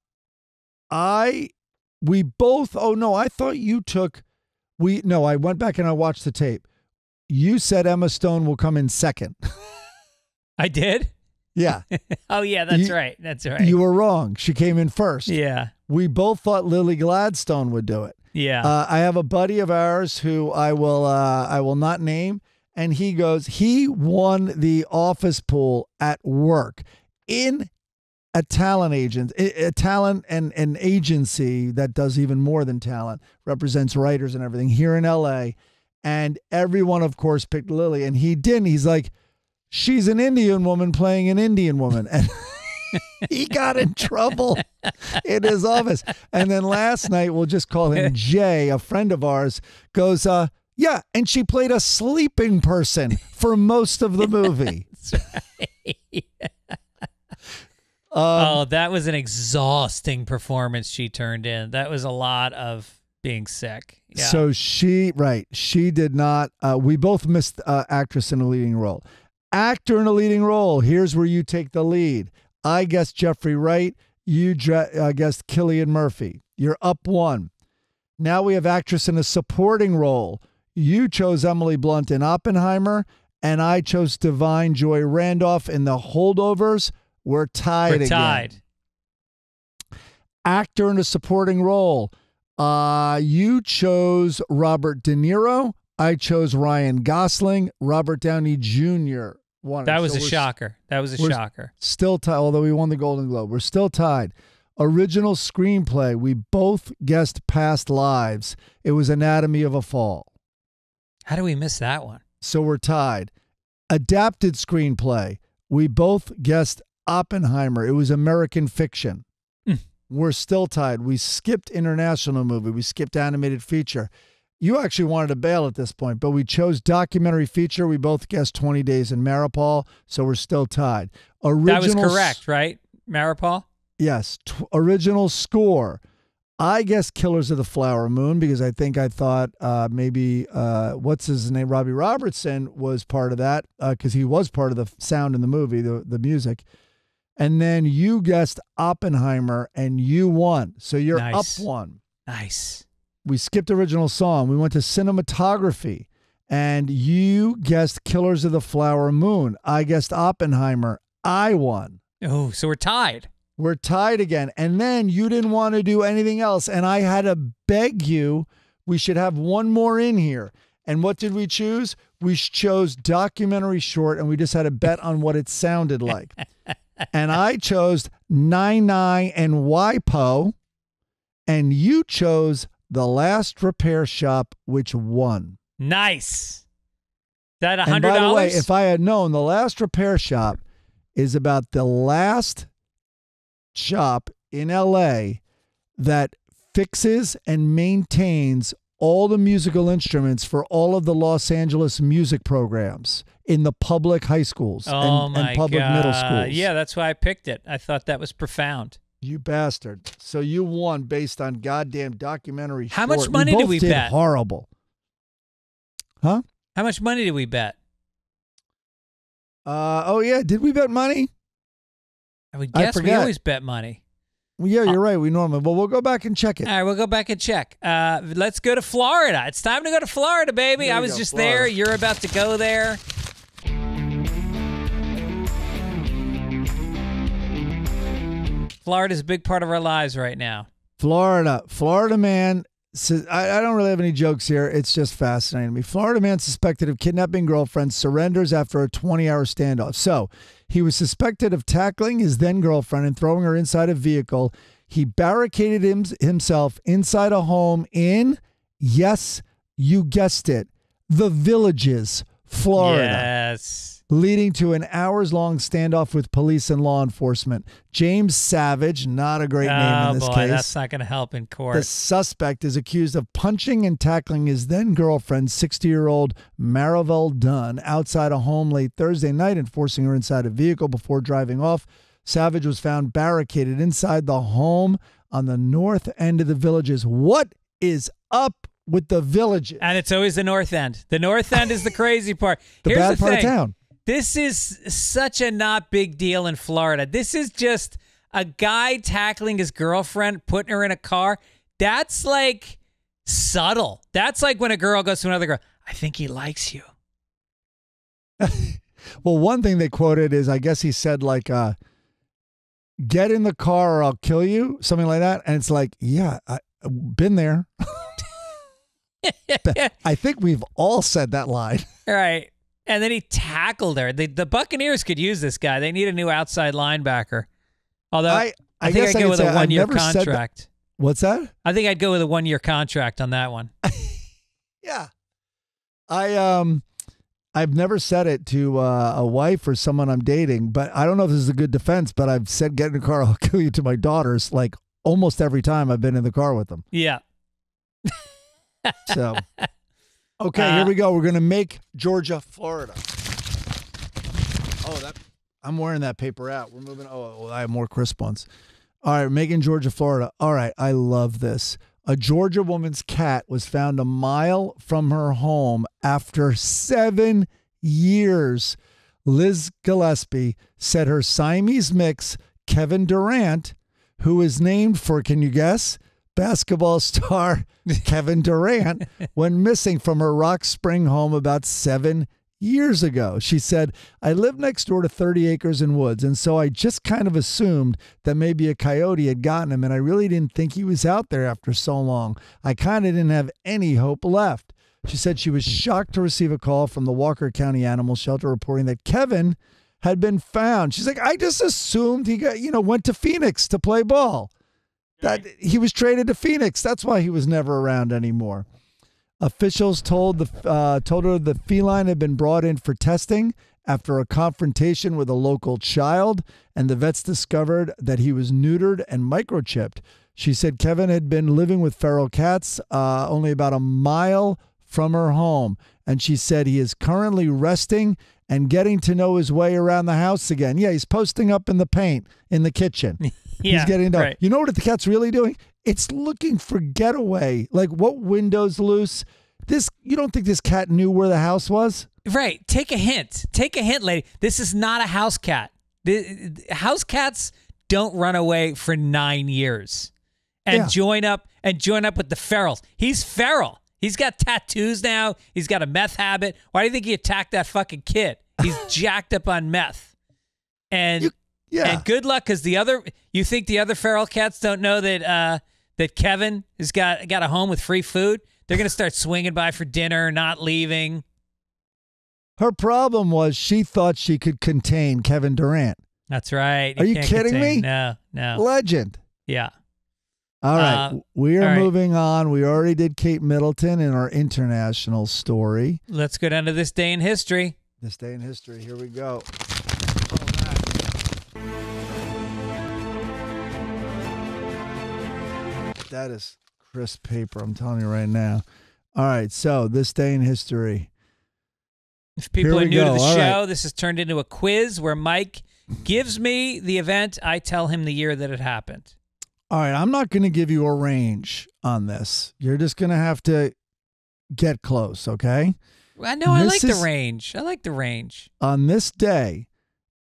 I we both oh no, I thought you took we no, I went back and I watched the tape. You said Emma Stone will come in second. I did. Yeah. Oh yeah, that's You- right. That's right. You were wrong. She came in first. yeah, We both thought Lily Gladstone would do it. yeah. Uh, I have a buddy of ours who I will uh, I will not name, and he goes he won the office pool at work in a talent agent, a a talent and an agency that does even more than talent, represents writers and everything here in L.A. And everyone, of course, picked Lily, and he didn't. He's like, she's an Indian woman playing an Indian woman, and. he got in trouble in his office. And then last night, we'll just call him Jay, a friend of ours, goes, uh, yeah, and she played a sleeping person for most of the movie. Um, oh, that was an exhausting performance she turned in. That was a lot of being sick. Yeah. So she, right, she did not. Uh, we both missed uh, actress in a leading role. Actor in a leading role. Here's where you take the lead. I guessed Jeffrey Wright. You uh, guessed Cillian Murphy. You're up one. Now we have actress in a supporting role. You chose Emily Blunt in Oppenheimer, and I chose Da'Vine Joy Randolph in The Holdovers. We're tied we're again tied. actor in a supporting role. Uh, you chose Robert De Niro. I chose Ryan Gosling. Robert Downey Jr. it. That was So a shocker. That was a shocker. Still tied, although we won the Golden Globe. We're still tied. Original screenplay. We both guessed Past Lives. It was Anatomy of a Fall. How do we miss that one? So we're tied. Adapted screenplay. We both guessed Oppenheimer. It was American fiction. Hmm. We're still tied. We skipped international movie. We skipped animated feature. You actually wanted to bail at this point, but we chose documentary feature. We both guessed 20 Days in Mariupol, so we're still tied. Original that was correct, right? Mariupol? Yes, t- original score. I guess Killers of the Flower Moon because I think I thought uh, maybe uh, what's his name, Robbie Robertson was part of that because he was part of the sound in the movie, the the music. And then you guessed Oppenheimer and you won, so you're Nice. up one. Nice. We skipped original song. We went to cinematography, and you guessed Killers of the Flower Moon. I guessed Oppenheimer. I won. Oh, so we're tied. We're tied again. And then you didn't want to do anything else. And I had to beg you, we should have one more in here. And what did we choose? We chose documentary short, and we just had a bet on what it sounded like. and I chose Nine Nine and WIPO, and you chose The Last Repair Shop, which won. Nice. That a And hundred by the way, dollars. if I had known, The Last Repair Shop is about the last shop in LA that fixes and maintains all the musical instruments for all of the Los Angeles music programs in the public high schools oh and, and public God. middle schools. Yeah, that's why I picked it. I thought that was profound. You bastard. So you won based on goddamn documentary. How much money we did we did bet? Horrible. Huh? How much money did we bet? Uh, oh yeah, did we bet money? I would I guess we always bet money. Well, yeah, you're right. We normally. but we'll go back and check it. All right, we'll go back and check. Uh, let's go to Florida. It's time to go to Florida, baby. There I was go, just Florida. there. You're about to go there. Florida's a big part of our lives right now. Florida, Florida man. I, I don't really have any jokes here. It's just fascinating to me. Florida man suspected of kidnapping girlfriend surrenders after a 20 hour standoff. So he was suspected of tackling his then girlfriend and throwing her inside a vehicle. He barricaded him, himself inside a home in, yes, you guessed it, the Villages, Florida Yes. Leading to an hours long standoff with police and law enforcement. James Savage, not a great name oh in this boy, case. that's not going to help in court. The suspect is accused of punching and tackling his then girlfriend, 60 year old Marivelle Dunn, outside a home late Thursday night and forcing her inside a vehicle before driving off. Savage was found barricaded inside the home on the north end of the villages. What is up with the villages? and it's always the north end. The north end is the crazy part. the Here's bad the part thing. of town. This is such a not big deal in Florida. This is just a guy tackling his girlfriend, putting her in a car. That's like subtle. That's like when a girl goes to another girl, I think he likes you. Well, one thing they quoted is I guess he said like uh get in the car or I'll kill you, something like that. And it's like, yeah, I've been there. I think we've all said that line. All right. And then he tackled her. The, the Buccaneers could use this guy. They need a new outside linebacker. Although I, I, I, think I'd I go with a one year said that- contract. What's that? I think I'd go with a one year contract on that one. Yeah. I um I've never said it to uh, a wife or someone I'm dating, but I don't know if this is a good defense, but I've said get in the car, I'll kill you to my daughters like almost every time I've been in the car with them. Yeah. So, okay, Uh, here we go. We're gonna make Georgia, Florida. Oh, that I'm wearing that paper out. We're moving. Oh, oh, I have more crisp ones. All right, making Georgia, Florida. All right, I love this. A Georgia woman's cat was found a mile from her home after seven years. Liz Gillespie said her Siamese mix, Kevin Durant, who is named for, can you guess? Basketball star Kevin Durant went missing from her Rock Spring home about seven years ago. She said, I live next door to 30 acres and woods, and so I just kind of assumed that maybe a coyote had gotten him, and I really didn't think he was out there after so long. I kind of didn't have any hope left. She said she was shocked to receive a call from the Walker County Animal Shelter reporting that Kevin had been found. She's like, I just assumed he got, you know, went to Phoenix to play ball. That he was traded to Phoenix. That's why he was never around anymore. Officials told the uh, told her the feline had been brought in for testing after a confrontation with a local child, and the vets discovered that he was neutered and microchipped. She said Kevin had been living with feral cats uh, only about a mile from her home, and she said he is currently resting and getting to know his way around the house again. Yeah, he's posting up in the paint in the kitchen. Yeah. he's getting know. right. You know what the cat's really doing? It's looking for getaway. Like what windows loose? This you don't think this cat knew where the house was? Right. Take a hint. Take a hint, lady. This is not a house cat. The, the- house cats don't run away for nine years and Yeah. join up and join up with the ferals. He's feral. He's got tattoos now. He's got a meth habit. Why do you think he attacked that fucking kid? He's jacked up on meth. And You- Yeah. and good luck because the other you think the other feral cats don't know that uh, that Kevin has got got a home with free food. They're going to start swinging by for dinner, not leaving. Her problem was she thought she could contain Kevin Durant. That's right. Are you can't kidding contain- me? No, no. Legend. Yeah. All right. Uh, we are right. moving on. We already did Kate Middleton in our international story. Let's go down to this day in history. This day in history. Here we go. That is crisp paper. I'm telling you right now. All right. So, this day in history. If people are new to the All show, right. this has turned into a quiz where Mike gives me the event. I tell him the year that it happened. All right. I'm not going to give you a range on this. You're just going to have to get close. Okay. I know I like the range. I like the range. On this day,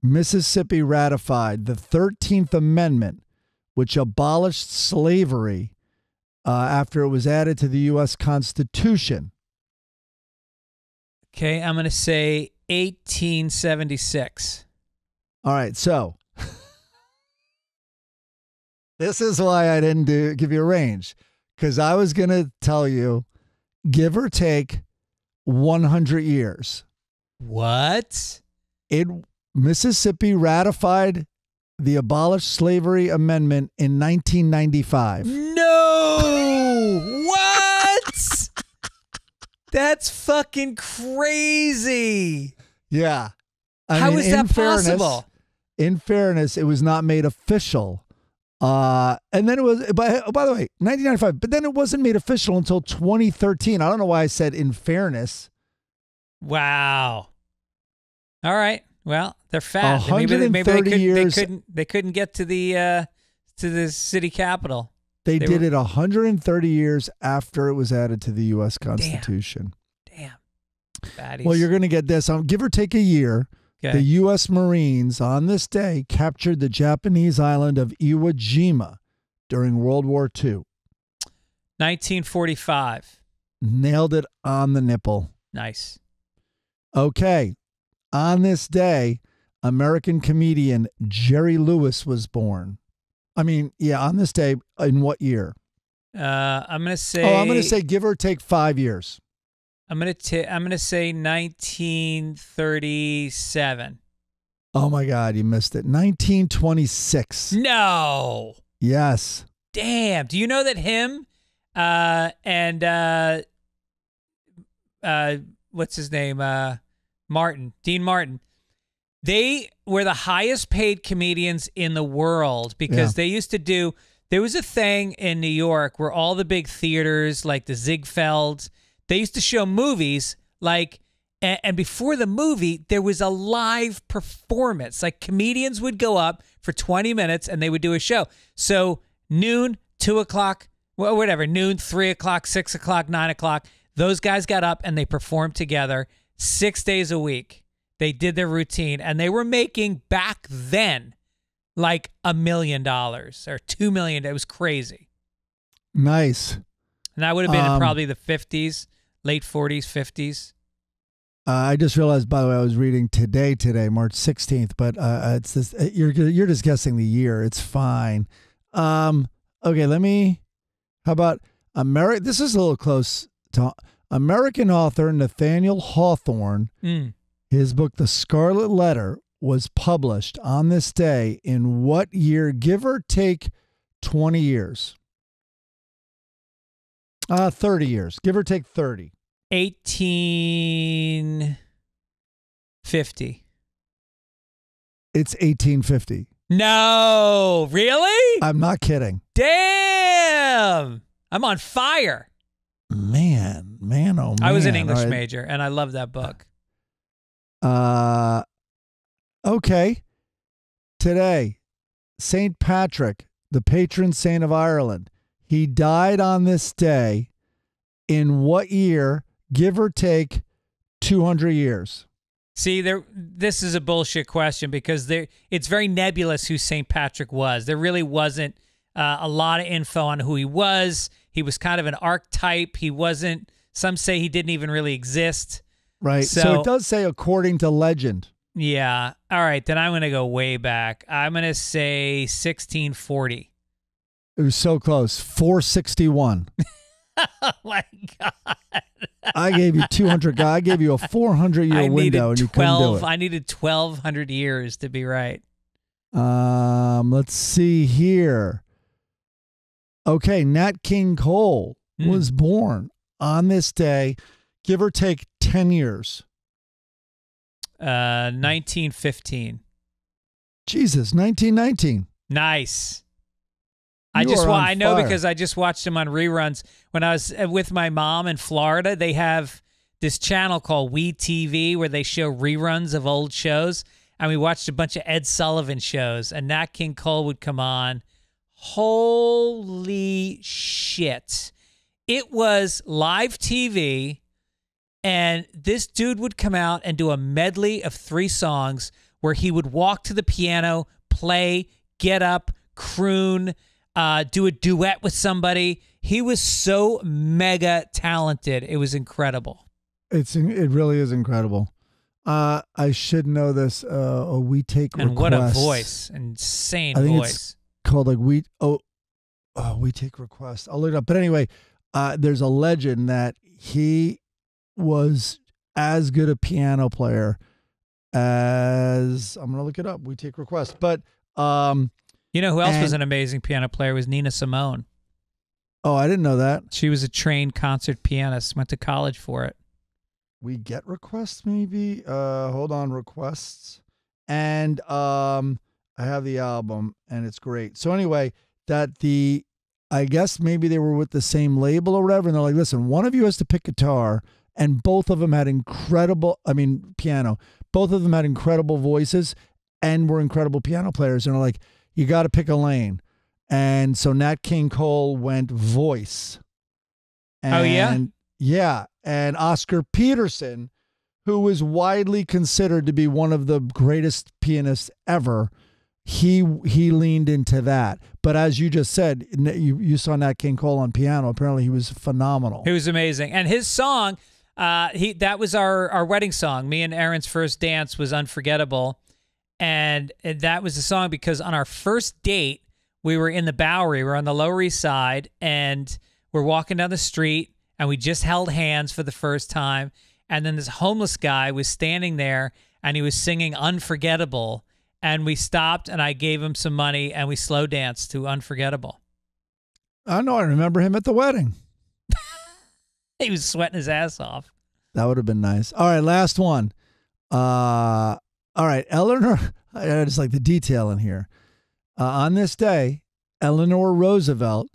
Mississippi ratified the 13th Amendment, which abolished slavery uh, after it was added to the U.S. Constitution. Okay, I'm going to say 1876. All right, so this is why I didn't do give you a range because I was going to tell you, give or take 100 years. What? It Mississippi ratified the abolished slavery amendment in 1995. No! what? That's fucking crazy. Yeah. I How mean, is in that fairness- possible? In fairness, it was not made official. Uh, and then it was, by, oh, by the way, 1995, but then it wasn't made official until 2013. I don't know why I said in fairness. Wow. All right. Well, they're fat. Maybe, they, maybe they, 130 could, years- they couldn't. They couldn't get to the uh, to the city capital. They, They did were- it 130 years after it was added to the U.S. Constitution. Damn. Fatties. Well, you're going to get this. Um, give or take a year, okay. the U.S. Marines on this day captured the Japanese island of Iwo Jima during World War II. 1945. Nailed it on the nipple. Nice. Okay. On this day, American comedian Jerry Lewis was born. I mean, yeah, on this day, in what year? Uh, I'm gonna say. Oh, I'm going to say give or take five years. I'm gonna. T- I'm gonna say 1937. Oh my God, you missed it. 1926. No. Yes. Damn. Do you know that him uh, and uh, uh, what's his name? Uh, Martin, Dean Martin. They were the highest paid comedians in the world because Yeah. they used to do. There was a thing in New York where all the big theaters, like the Ziegfeld, they used to show movies like. And, and before the movie, there was a live performance. Like comedians would go up for 20 minutes and they would do a show. So noon, two o'clock, well, whatever, noon, three o'clock, six o'clock, nine o'clock. Those guys got up and they performed together six days a week. They did their routine and they were making back then like a million dollars or two million. It was crazy. Nice. And that would have been in Um, probably the 50s, late 40s, 50s. Uh, I just realized, by the way, I was reading today, today, March 16th, but uh, it's this, uh, you're, you're just guessing the year. It's fine. Um, okay, let me, how about Ameri- This is a little close to American author Nathaniel Hawthorne. Mm. His book, The Scarlet Letter, was published on this day in what year, give or take 20 years? Uh, 30 years, give or take 30. 1850. It's 1850. No, really? I'm not kidding. Damn. I'm on fire. Man, man, oh man. I was an English right. major and I love that book. Uh, okay. Today, St. Patrick, the patron saint of Ireland, he died on this day in what year, give or take 200 years? See, there this is a bullshit question because there it's very nebulous who St. Patrick was. There really wasn't uh, a lot of info on who he was. He was kind of an archetype. He wasn't some say he didn't even really exist. Right. So, So- it does say according to legend. Yeah. All right, then I'm going to go way back. I'm going to say 1640. It was so close. 461. oh my god! I gave you 200. I gave you a 400 year I window, and you couldn't do it. I needed twelve hundred years to be right. Um, let's see here. Okay, Nat King Cole Hmm. was born on this day, give or take 10 years. Uh, nineteen fifteen. Jesus, 1919. Nice. I just wa- I know fire. because I just watched him on reruns when I was uh, with my mom in Florida. They have this channel called We TV where they show reruns of old shows, and we watched a bunch of Ed Sullivan shows. And Nat King Cole would come on. Holy shit! It was live TV, and this dude would come out and do a medley of three songs where he would walk to the piano, play, get up, croon, uh, do a duet with somebody. He was so mega talented. It was incredible. It's it really is incredible. Uh, I should know this. Uh, a we take And what a voice. Insane I think voice. it's- called like we oh, oh we take requests. I'll look it up. But anyway, uh, there's a legend that he was as good a piano player as I'm gonna look it up. We take requests, but um, You know who else was an amazing piano player? Was Nina Simone. oh I didn't know that. She was a trained concert pianist. Went to college for it. we get requests maybe uh hold on requests and um i have the album and it's great so anyway that the i guess maybe they were with the same label or whatever and they're like listen one of you has to pick guitar and both of them had incredible i mean piano. Both of them had incredible voices and were incredible piano players. And they're like you got to pick a lane. And so nat king cole went voice. Oh, yeah? And- yeah. And oscar peterson who was widely considered to be one of the greatest pianists ever he he leaned into that. But as you just said you, you saw nat king cole on piano. Apparently he was phenomenal. He was amazing. And his song, uh, he that was our our wedding song. Me and Aaron's first dance was unforgettable, and, and that was the song because on our first date we were in the Bowery, we are on the Lower East Side, and we're walking down the street, and we just held hands for the first time, and then this homeless guy was standing there, and he was singing "Unforgettable." And we stopped, and I gave him some money, and we slow danced to "Unforgettable." i know i remember him at the wedding He was sweating his ass off. that would have been nice. All right last one. Uh all right eleanor i just like the detail in here. Uh, on this day eleanor roosevelt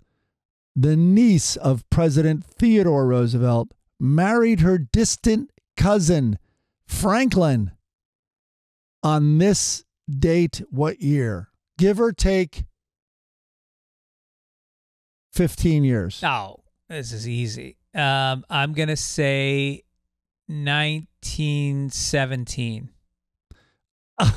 the niece of president theodore roosevelt married her distant cousin franklin on this date what year? Give or take 15 years. Oh, this is easy. Um, I'm gonna say 1917.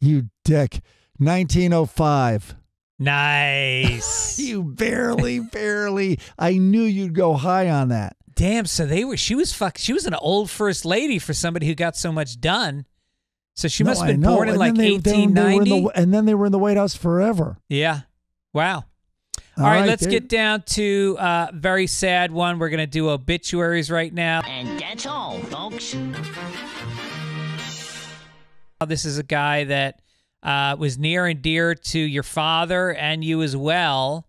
you dick 1905 Nice. you barely barely i knew you'd go high on that Damn. So they were. She was fuck. She was an old first lady for somebody who got so much done. So she No, must have been born in And like they- they- they 1890. the- and then they were in the white house forever yeah. Wow. All All right, right, let's there- get down to a very sad one. We're gonna do obituaries right now. And that's all, folks. This is a guy that uh, was near and dear to your father and you as well.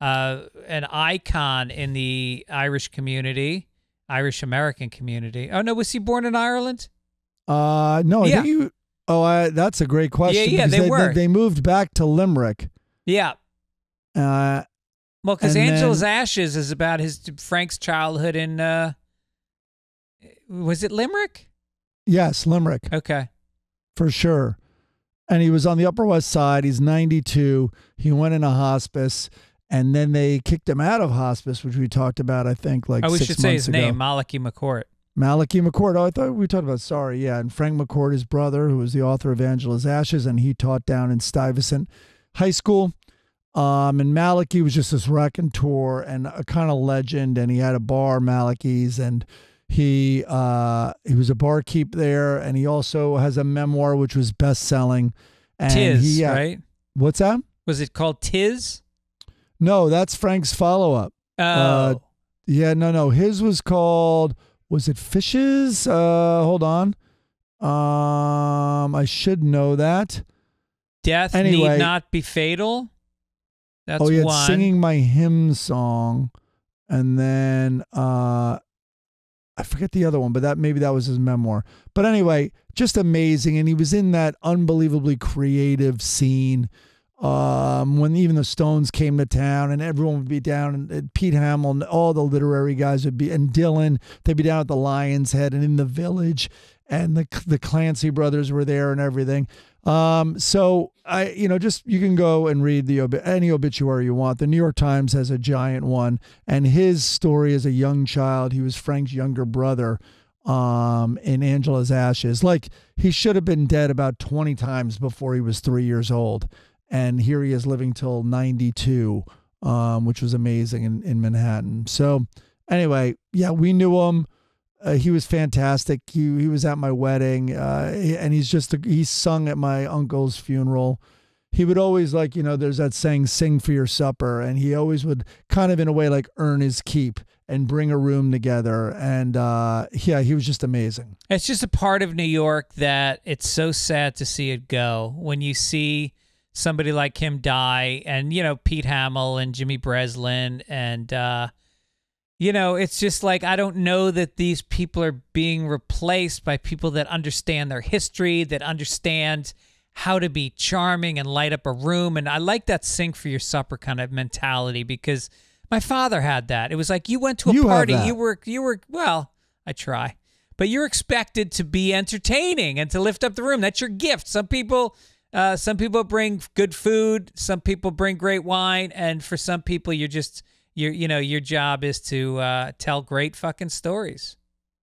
Uh, an icon in the Irish community, Irish American community. Oh no, was he born in Ireland? uh no I Yeah. think you oh I, that's a great question yeah, because they were. they, moved back to limerick Yeah. Uh Well, because And Angela's then- Ashes is about his Frank's childhood in. Uh, was it Limerick? yes limerick Okay. for sure and he was on the upper west side he's 92 he went in a hospice and then they kicked him out of hospice which we talked about i think like oh, we six should say his ago. name, Malachi McCourt. Malachi McCourt. Oh, I thought we talked about sorry, yeah, and Frank McCourt, his brother, who was the author of Angela's Ashes, and he taught down in Stuyvesant High School. Um, and Malachi was just this raconteur and a kind of legend, and he had a bar, Malachi's, and he uh, he was a barkeep there, and he also has a memoir which was best selling. And 'Tis, he, uh, right? What's that? Was it called 'Tis? No, that's Frank's follow up. Oh, Uh, Yeah, no, no. His was called. Was it Fishes? Uh, hold on. Um, I should know that. Death Anyway. need not be fatal. That's oh yeah, one. singing my Him song, and then uh, I forget the other one, but that maybe that was his memoir. But anyway, just amazing, and he was in that unbelievably creative scene. Um, when even the Stones came to town, and everyone would be down, and, and Pete Hamill, and all the literary guys would be, and Dylan, they'd be down at the Lion's Head and in the Village, and the the Clancy brothers were there and everything. Um, so I, you know, just you can go and read the any obituary you want. The New York Times has a giant one, and his story as a young child, he was Frank's younger brother, um, in Angela's Ashes. Like he should have been dead about twenty times before he was three years old, and here he is living till ninety two, um, which was amazing in in Manhattan. So anyway, yeah, we knew him. Uh, he was fantastic. He he was at my wedding, uh, and he's just he sung at my uncle's funeral. He would always like you know there's that saying "sing for your supper," and he always would kind of in a way like earn his keep and bring a room together. And uh, yeah, he was just amazing. It's just a part of New York that it's so sad to see it go. When you see somebody like him die, and you know Pete Hamill and Jimmy Breslin, and uh, you know it's just like I don't know that these people are being replaced by people that understand their history, that understand how to be charming and light up a room. And I like that sink for your supper kind of mentality because my father had that. It was like you went to a You party, you were you were well, I try. But you're expected to be entertaining and to lift up the room. That's your gift. Some people uh, some people bring good food, some people bring great wine, and for some people you're just your you know, your job is to uh, tell great fucking stories.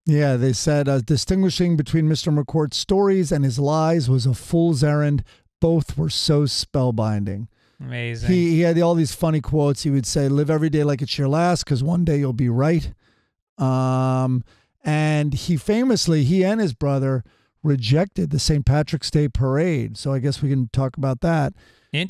Yeah, they said uh, distinguishing between Mr. McCourt's stories and his lies was a fool's errand. Both were so spellbinding. Amazing. He, he had all these funny quotes. He would say, "Live every day like it's your last, because one day you'll be right." Um, and he famously, he and his brother rejected the St. Patrick's Day parade. So I guess we can talk about that.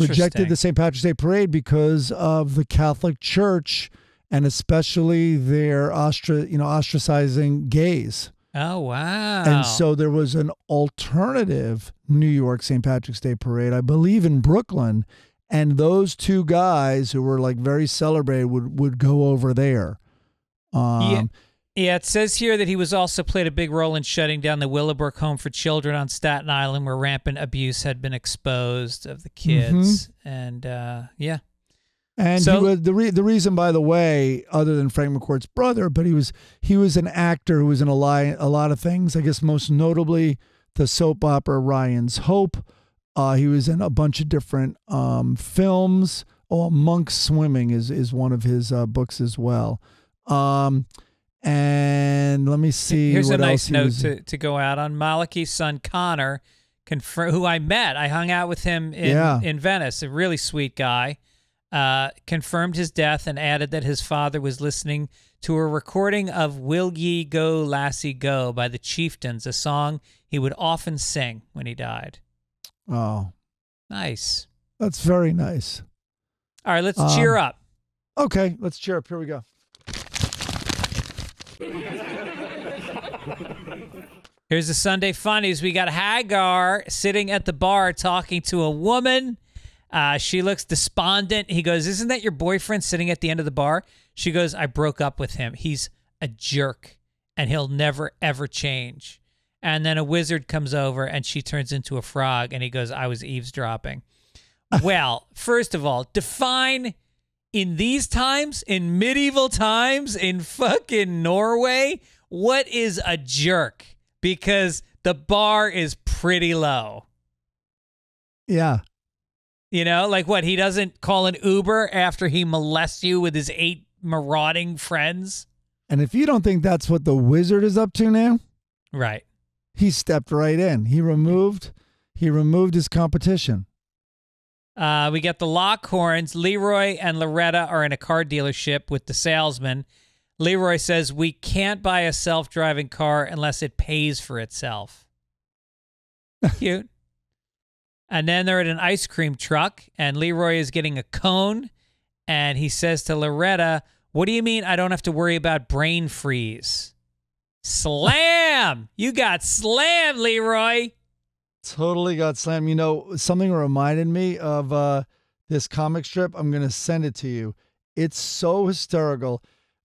Rejected the St. Patrick's Day parade because of the Catholic Church and especially their ostra, you know, ostracizing gays. oh wow. And so there was an alternative New York St. Patrick's Day parade, I believe in Brooklyn. And those two guys who were like very celebrated would, would go over there. Um, Yeah, it says here that he was also played a big role in shutting down the Willowbrook Home for Children on Staten Island, where rampant abuse had been exposed of the kids. And uh, yeah, And So- he was the re- the reason, by the way, other than Frank McCourt's brother, but he was he was an actor who was in a, li- a lot of things. I guess most notably the soap opera Ryan's Hope. Uh, he was in a bunch of different um, films. Oh, Monk Swimming is is one of his uh, books as well. Um, and let me see. here's a nice he note was- to, to go out on. Malachi's son Connor, confir- who I met, I hung out with him in Yeah. in Venice. A really sweet guy. Uh, confirmed his death and added that his father was listening to a recording of "Will Ye Go, Lassie Go" by the Chieftains, a song he would often sing when he died. Oh, Nice. that's very nice. All right, let's Um, cheer up. Okay, let's cheer up. Here we go. Here's the Sunday funnies. We got Hagar sitting at the bar talking to a woman. Uh, she looks despondent. He goes, Isn't that your boyfriend sitting at the end of the bar? She goes, I broke up with him. He's a jerk and he'll never, ever change. And then a wizard comes over and she turns into a frog and he goes, I was eavesdropping. well, first of all, define in these times, in medieval times, in fucking Norway, what is a jerk? Because the bar is pretty low. Yeah. You know, like what? He doesn't call an Uber after he molests you with his eight marauding friends? And if you don't think that's what the wizard is up to now, Right. he stepped right in. He removed he removed his competition. Uh, we get the Lockhorns. Leroy and Loretta are in a car dealership with the salesman. Leroy says, We can't buy a self driving car unless it pays for itself. Cute. And then they're at an ice cream truck, and Leroy is getting a cone. And he says to Loretta, What do you mean I don't have to worry about brain freeze? Slam! you got slam, Leroy. Totally got slammed. You know, something reminded me of uh, this comic strip. I'm going to send it to you. It's so hysterical.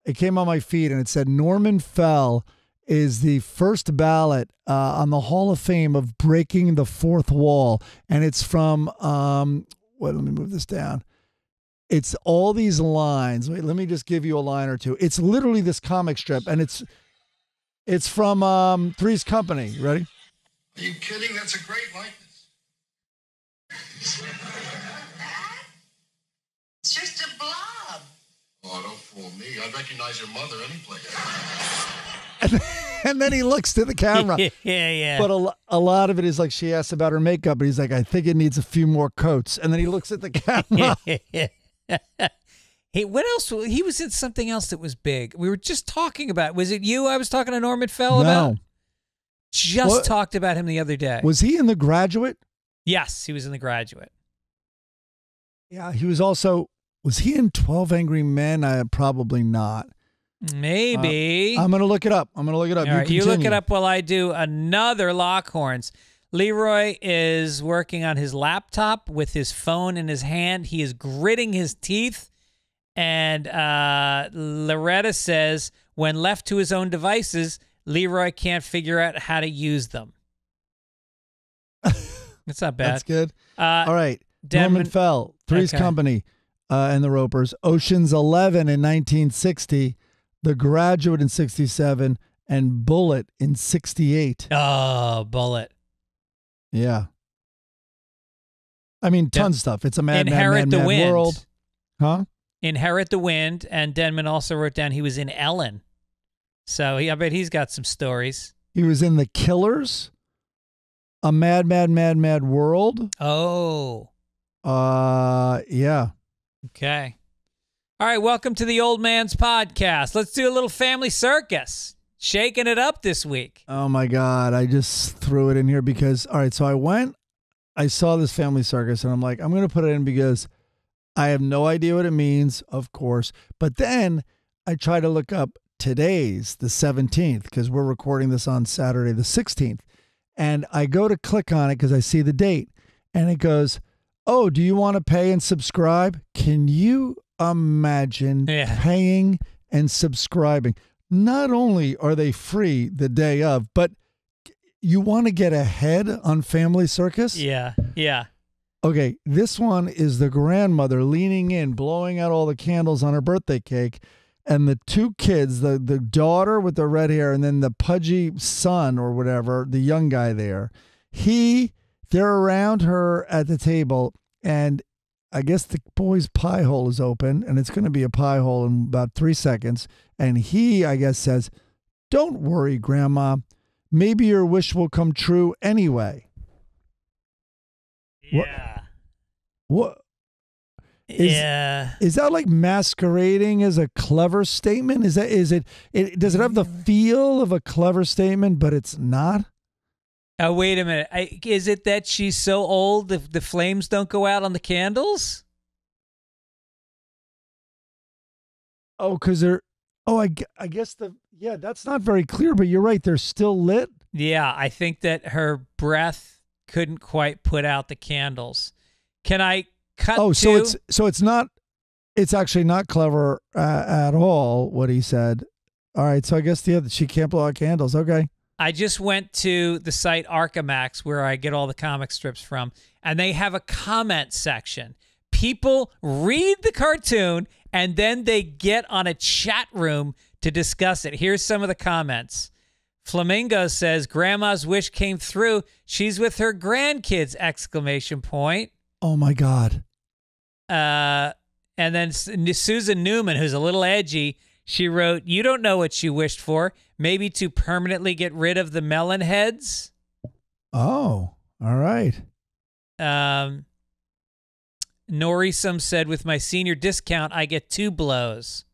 It came on my feed and it said Norman Fell is the first ballot uh, on the Hall of Fame of breaking the fourth wall. And it's from, um, wait, let me move this down. It's all these lines. Wait, let me just give you a line or two. It's literally this comic strip and it's it's from um, Three's Company. Ready? Are you kidding? That's a great likeness. It's just a blob. Oh, don't fool me. I'd recognize your mother anyplace. and then he looks to the camera. yeah, yeah. But a, a lot of it is like she asks about her makeup, and he's like, I think it needs a few more coats. And then he looks at the camera. hey, what else? He was in something else that was big. We were just talking about. Was it you? I was talking to Norman Fell about. Just What? talked about him the other day. Was he in The Graduate? yes, he was in The Graduate. Yeah, he was also. Was he in 12 Angry Men? I probably not. Maybe. I'm going to look it up. I'm going to look it up. All right, you look it up while I do another Lockhorns. Leroy is working on his laptop with his phone in his hand. He is gritting his teeth. And uh, Loretta says, when left to his own devices, Leroy can't figure out how to use them. That's not bad. That's good. Uh, All right. Denman- Norman Fell, Three's Okay. Company, uh, and the Ropers. Ocean's 11 in 1960. The Graduate in 67. And Bullitt in 68. Oh, Bullitt. Yeah. I mean, Yeah. tons of stuff. It's a mad, Inherit mad, the mad, mad Wind. world. Huh? Inherit the Wind. And Denman also wrote down he was in Ellen. So he, I bet he's got some stories. He was in The Killers, A Mad, Mad, Mad, Mad World. Oh, Uh, yeah. okay. All right, welcome to the Old Man's Podcast. Let's do a little family circus. Shaking it up this week. Oh my God. I just threw it in here because, all right, so I went, I saw this family circus and I'm like, I'm going to put it in because I have no idea what it means, of course. But then I try to look up today's, the 17th, because we're recording this on Saturday, the 16th. And I go to click on it because I see the date and it goes, Oh, do you want to pay and subscribe? Can you imagine Yeah. paying and subscribing? Not only are they free the day of, but you want to get ahead on Family Circus? Yeah, yeah. Okay, this one is the grandmother leaning in, blowing out all the candles on her birthday cake, and the two kids, the the daughter with the red hair, and then the pudgy son or whatever, the young guy there. He, they're around her at the table, and I guess the boy's pie hole is open, and it's going to be a pie hole in about three seconds. And he, I guess, says, "Don't worry, Grandma. Maybe your wish will come true anyway." What- Yeah. What? Is- yeah. Is that like masquerading as a clever statement? Is that is it, it does it have the mm. feel of a clever statement, but it's not? Oh, wait a minute. I, is it that she's so old the, the flames don't go out on the candles? Oh, because they're oh, I, I guess the yeah, that's not very clear, but you're right. They're still lit. Yeah, I think that her breath couldn't quite put out the candles. Can I cut Oh, so to- it's so it's not. It's actually not clever uh, at all. What he said. All right, so I guess the other she can't blow out candles. Okay. I just went to the site Arcamax where I get all the comic strips from, and they have a comment section. People read the cartoon and then they get on a chat room to discuss it. Here's some of the comments. Flamingo says, "Grandma's wish came through. She's with her grandkids!" Exclamation point. Oh my God. Uh, and then Susan Newman, who's a little edgy, she wrote, "You don't know what she wished for. Maybe to permanently get rid of the melon heads." Oh, all right. Um, Norisum said, "With my senior discount, I get two blows."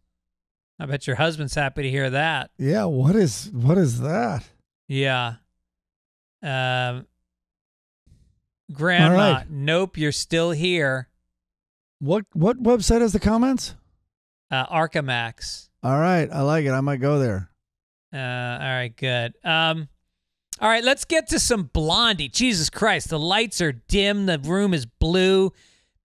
I bet your husband's happy to hear that. Yeah. What is what is that? Yeah. Um, Grandma, right. nope, you're still here. What what website has the comments? uh, Arcamax. All right, I like it. I might go there. Uh, all right, good. Um, all right, let's get to some Blondie. Jesus Christ, the lights are dim. The room is blue.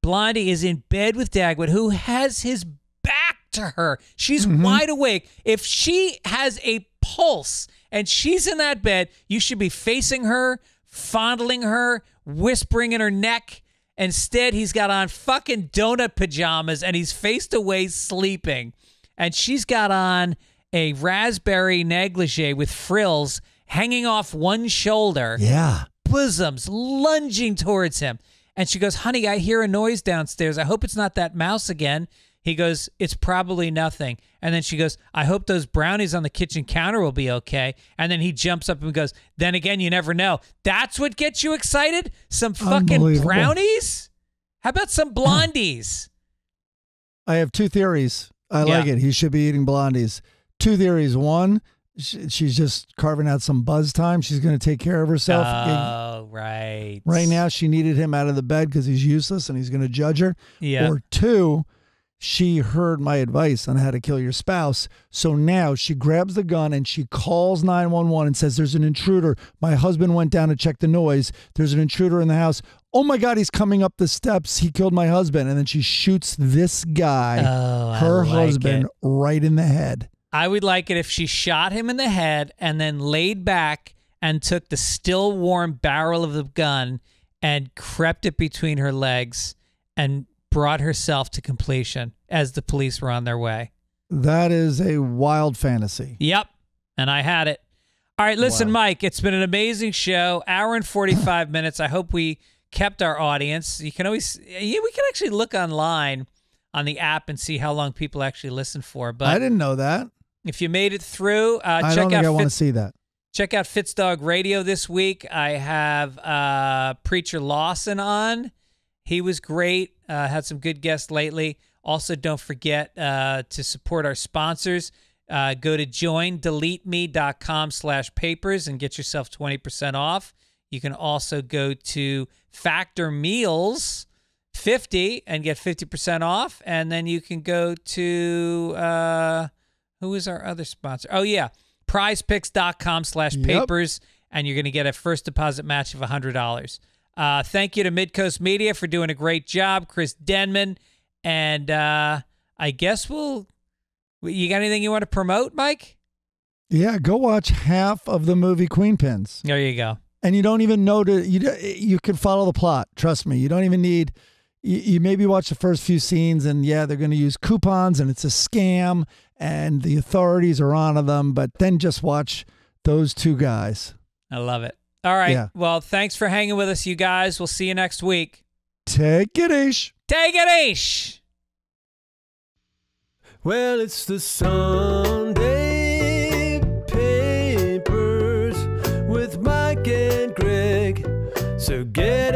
Blondie is in bed with Dagwood, who has his back to her. She's wide awake. If she has a pulse and she's in that bed, you should be facing her, fondling her, whispering in her neck. Instead, he's got on fucking donut pajamas and he's faced away sleeping. And she's got on a raspberry negligee with frills hanging off one shoulder Yeah. bosoms lunging towards him. And she goes, Honey, I hear a noise downstairs. I hope it's not that mouse again. He goes, It's probably nothing. And then she goes, I hope those brownies on the kitchen counter will be okay. And then he jumps up and goes, Then again, you never know. That's what gets you excited? Some fucking brownies? How about some blondies? I have two theories. I Yeah. like it. He should be eating blondies. Two theories. One, she's just carving out some buzz time. She's going to take care of herself. Oh, right. right now, she needed him out of the bed because he's useless and he's going to judge her. Yeah. Or two, she heard my advice on how to kill your spouse. So now she grabs the gun and she calls 911 and says, There's an intruder. My husband went down to check the noise. There's an intruder in the house. Oh my God, he's coming up the steps. He killed my husband. And then she shoots this guy, Oh, her like husband, it. right in the head. I would like it if she shot him in the head and then laid back and took the still warm barrel of the gun and crept it between her legs and brought herself to completion as the police were on their way. That is a wild fantasy. Yep. And I had it. All right, listen, Wow. Mike, it's been an amazing show. Hour and 45 minutes. I hope we kept our audience. You can always, yeah, we can actually look online on the app and see how long people actually listen for. But I didn't know that. if you made it through, uh, I check don't think out I want to see that. check out Fitzdog Radio this week. I have uh, Preacher Lawson on. He was great. Uh, had some good guests lately. Also, don't forget uh, to support our sponsors. Uh, go to joindeleteme.com slash papers and get yourself 20% off. You can also go to Factor Meals 50 and get 50% off. And then you can go to, uh, who is our other sponsor? Oh, yeah, prizepicks.com slash Yep. papers. And you're going to get a first deposit match of $100. Uh, thank you to Midcoast Media for doing a great job, Chris Denman. And uh, I guess we'll. You got anything you want to promote, Mike? Yeah, go watch half of the movie Queenpins. There you go. and you don't even know to you you can follow the plot trust me you don't even need you, you maybe watch the first few scenes and yeah they're going to use coupons and it's a scam and the authorities are on to them but then just watch those two guys I love it. All right. Yeah. Well, thanks for hanging with us, you guys. We'll see you next week. take it ish Take it ish. Well, it's the Sunday papers with Mike and Greg. So get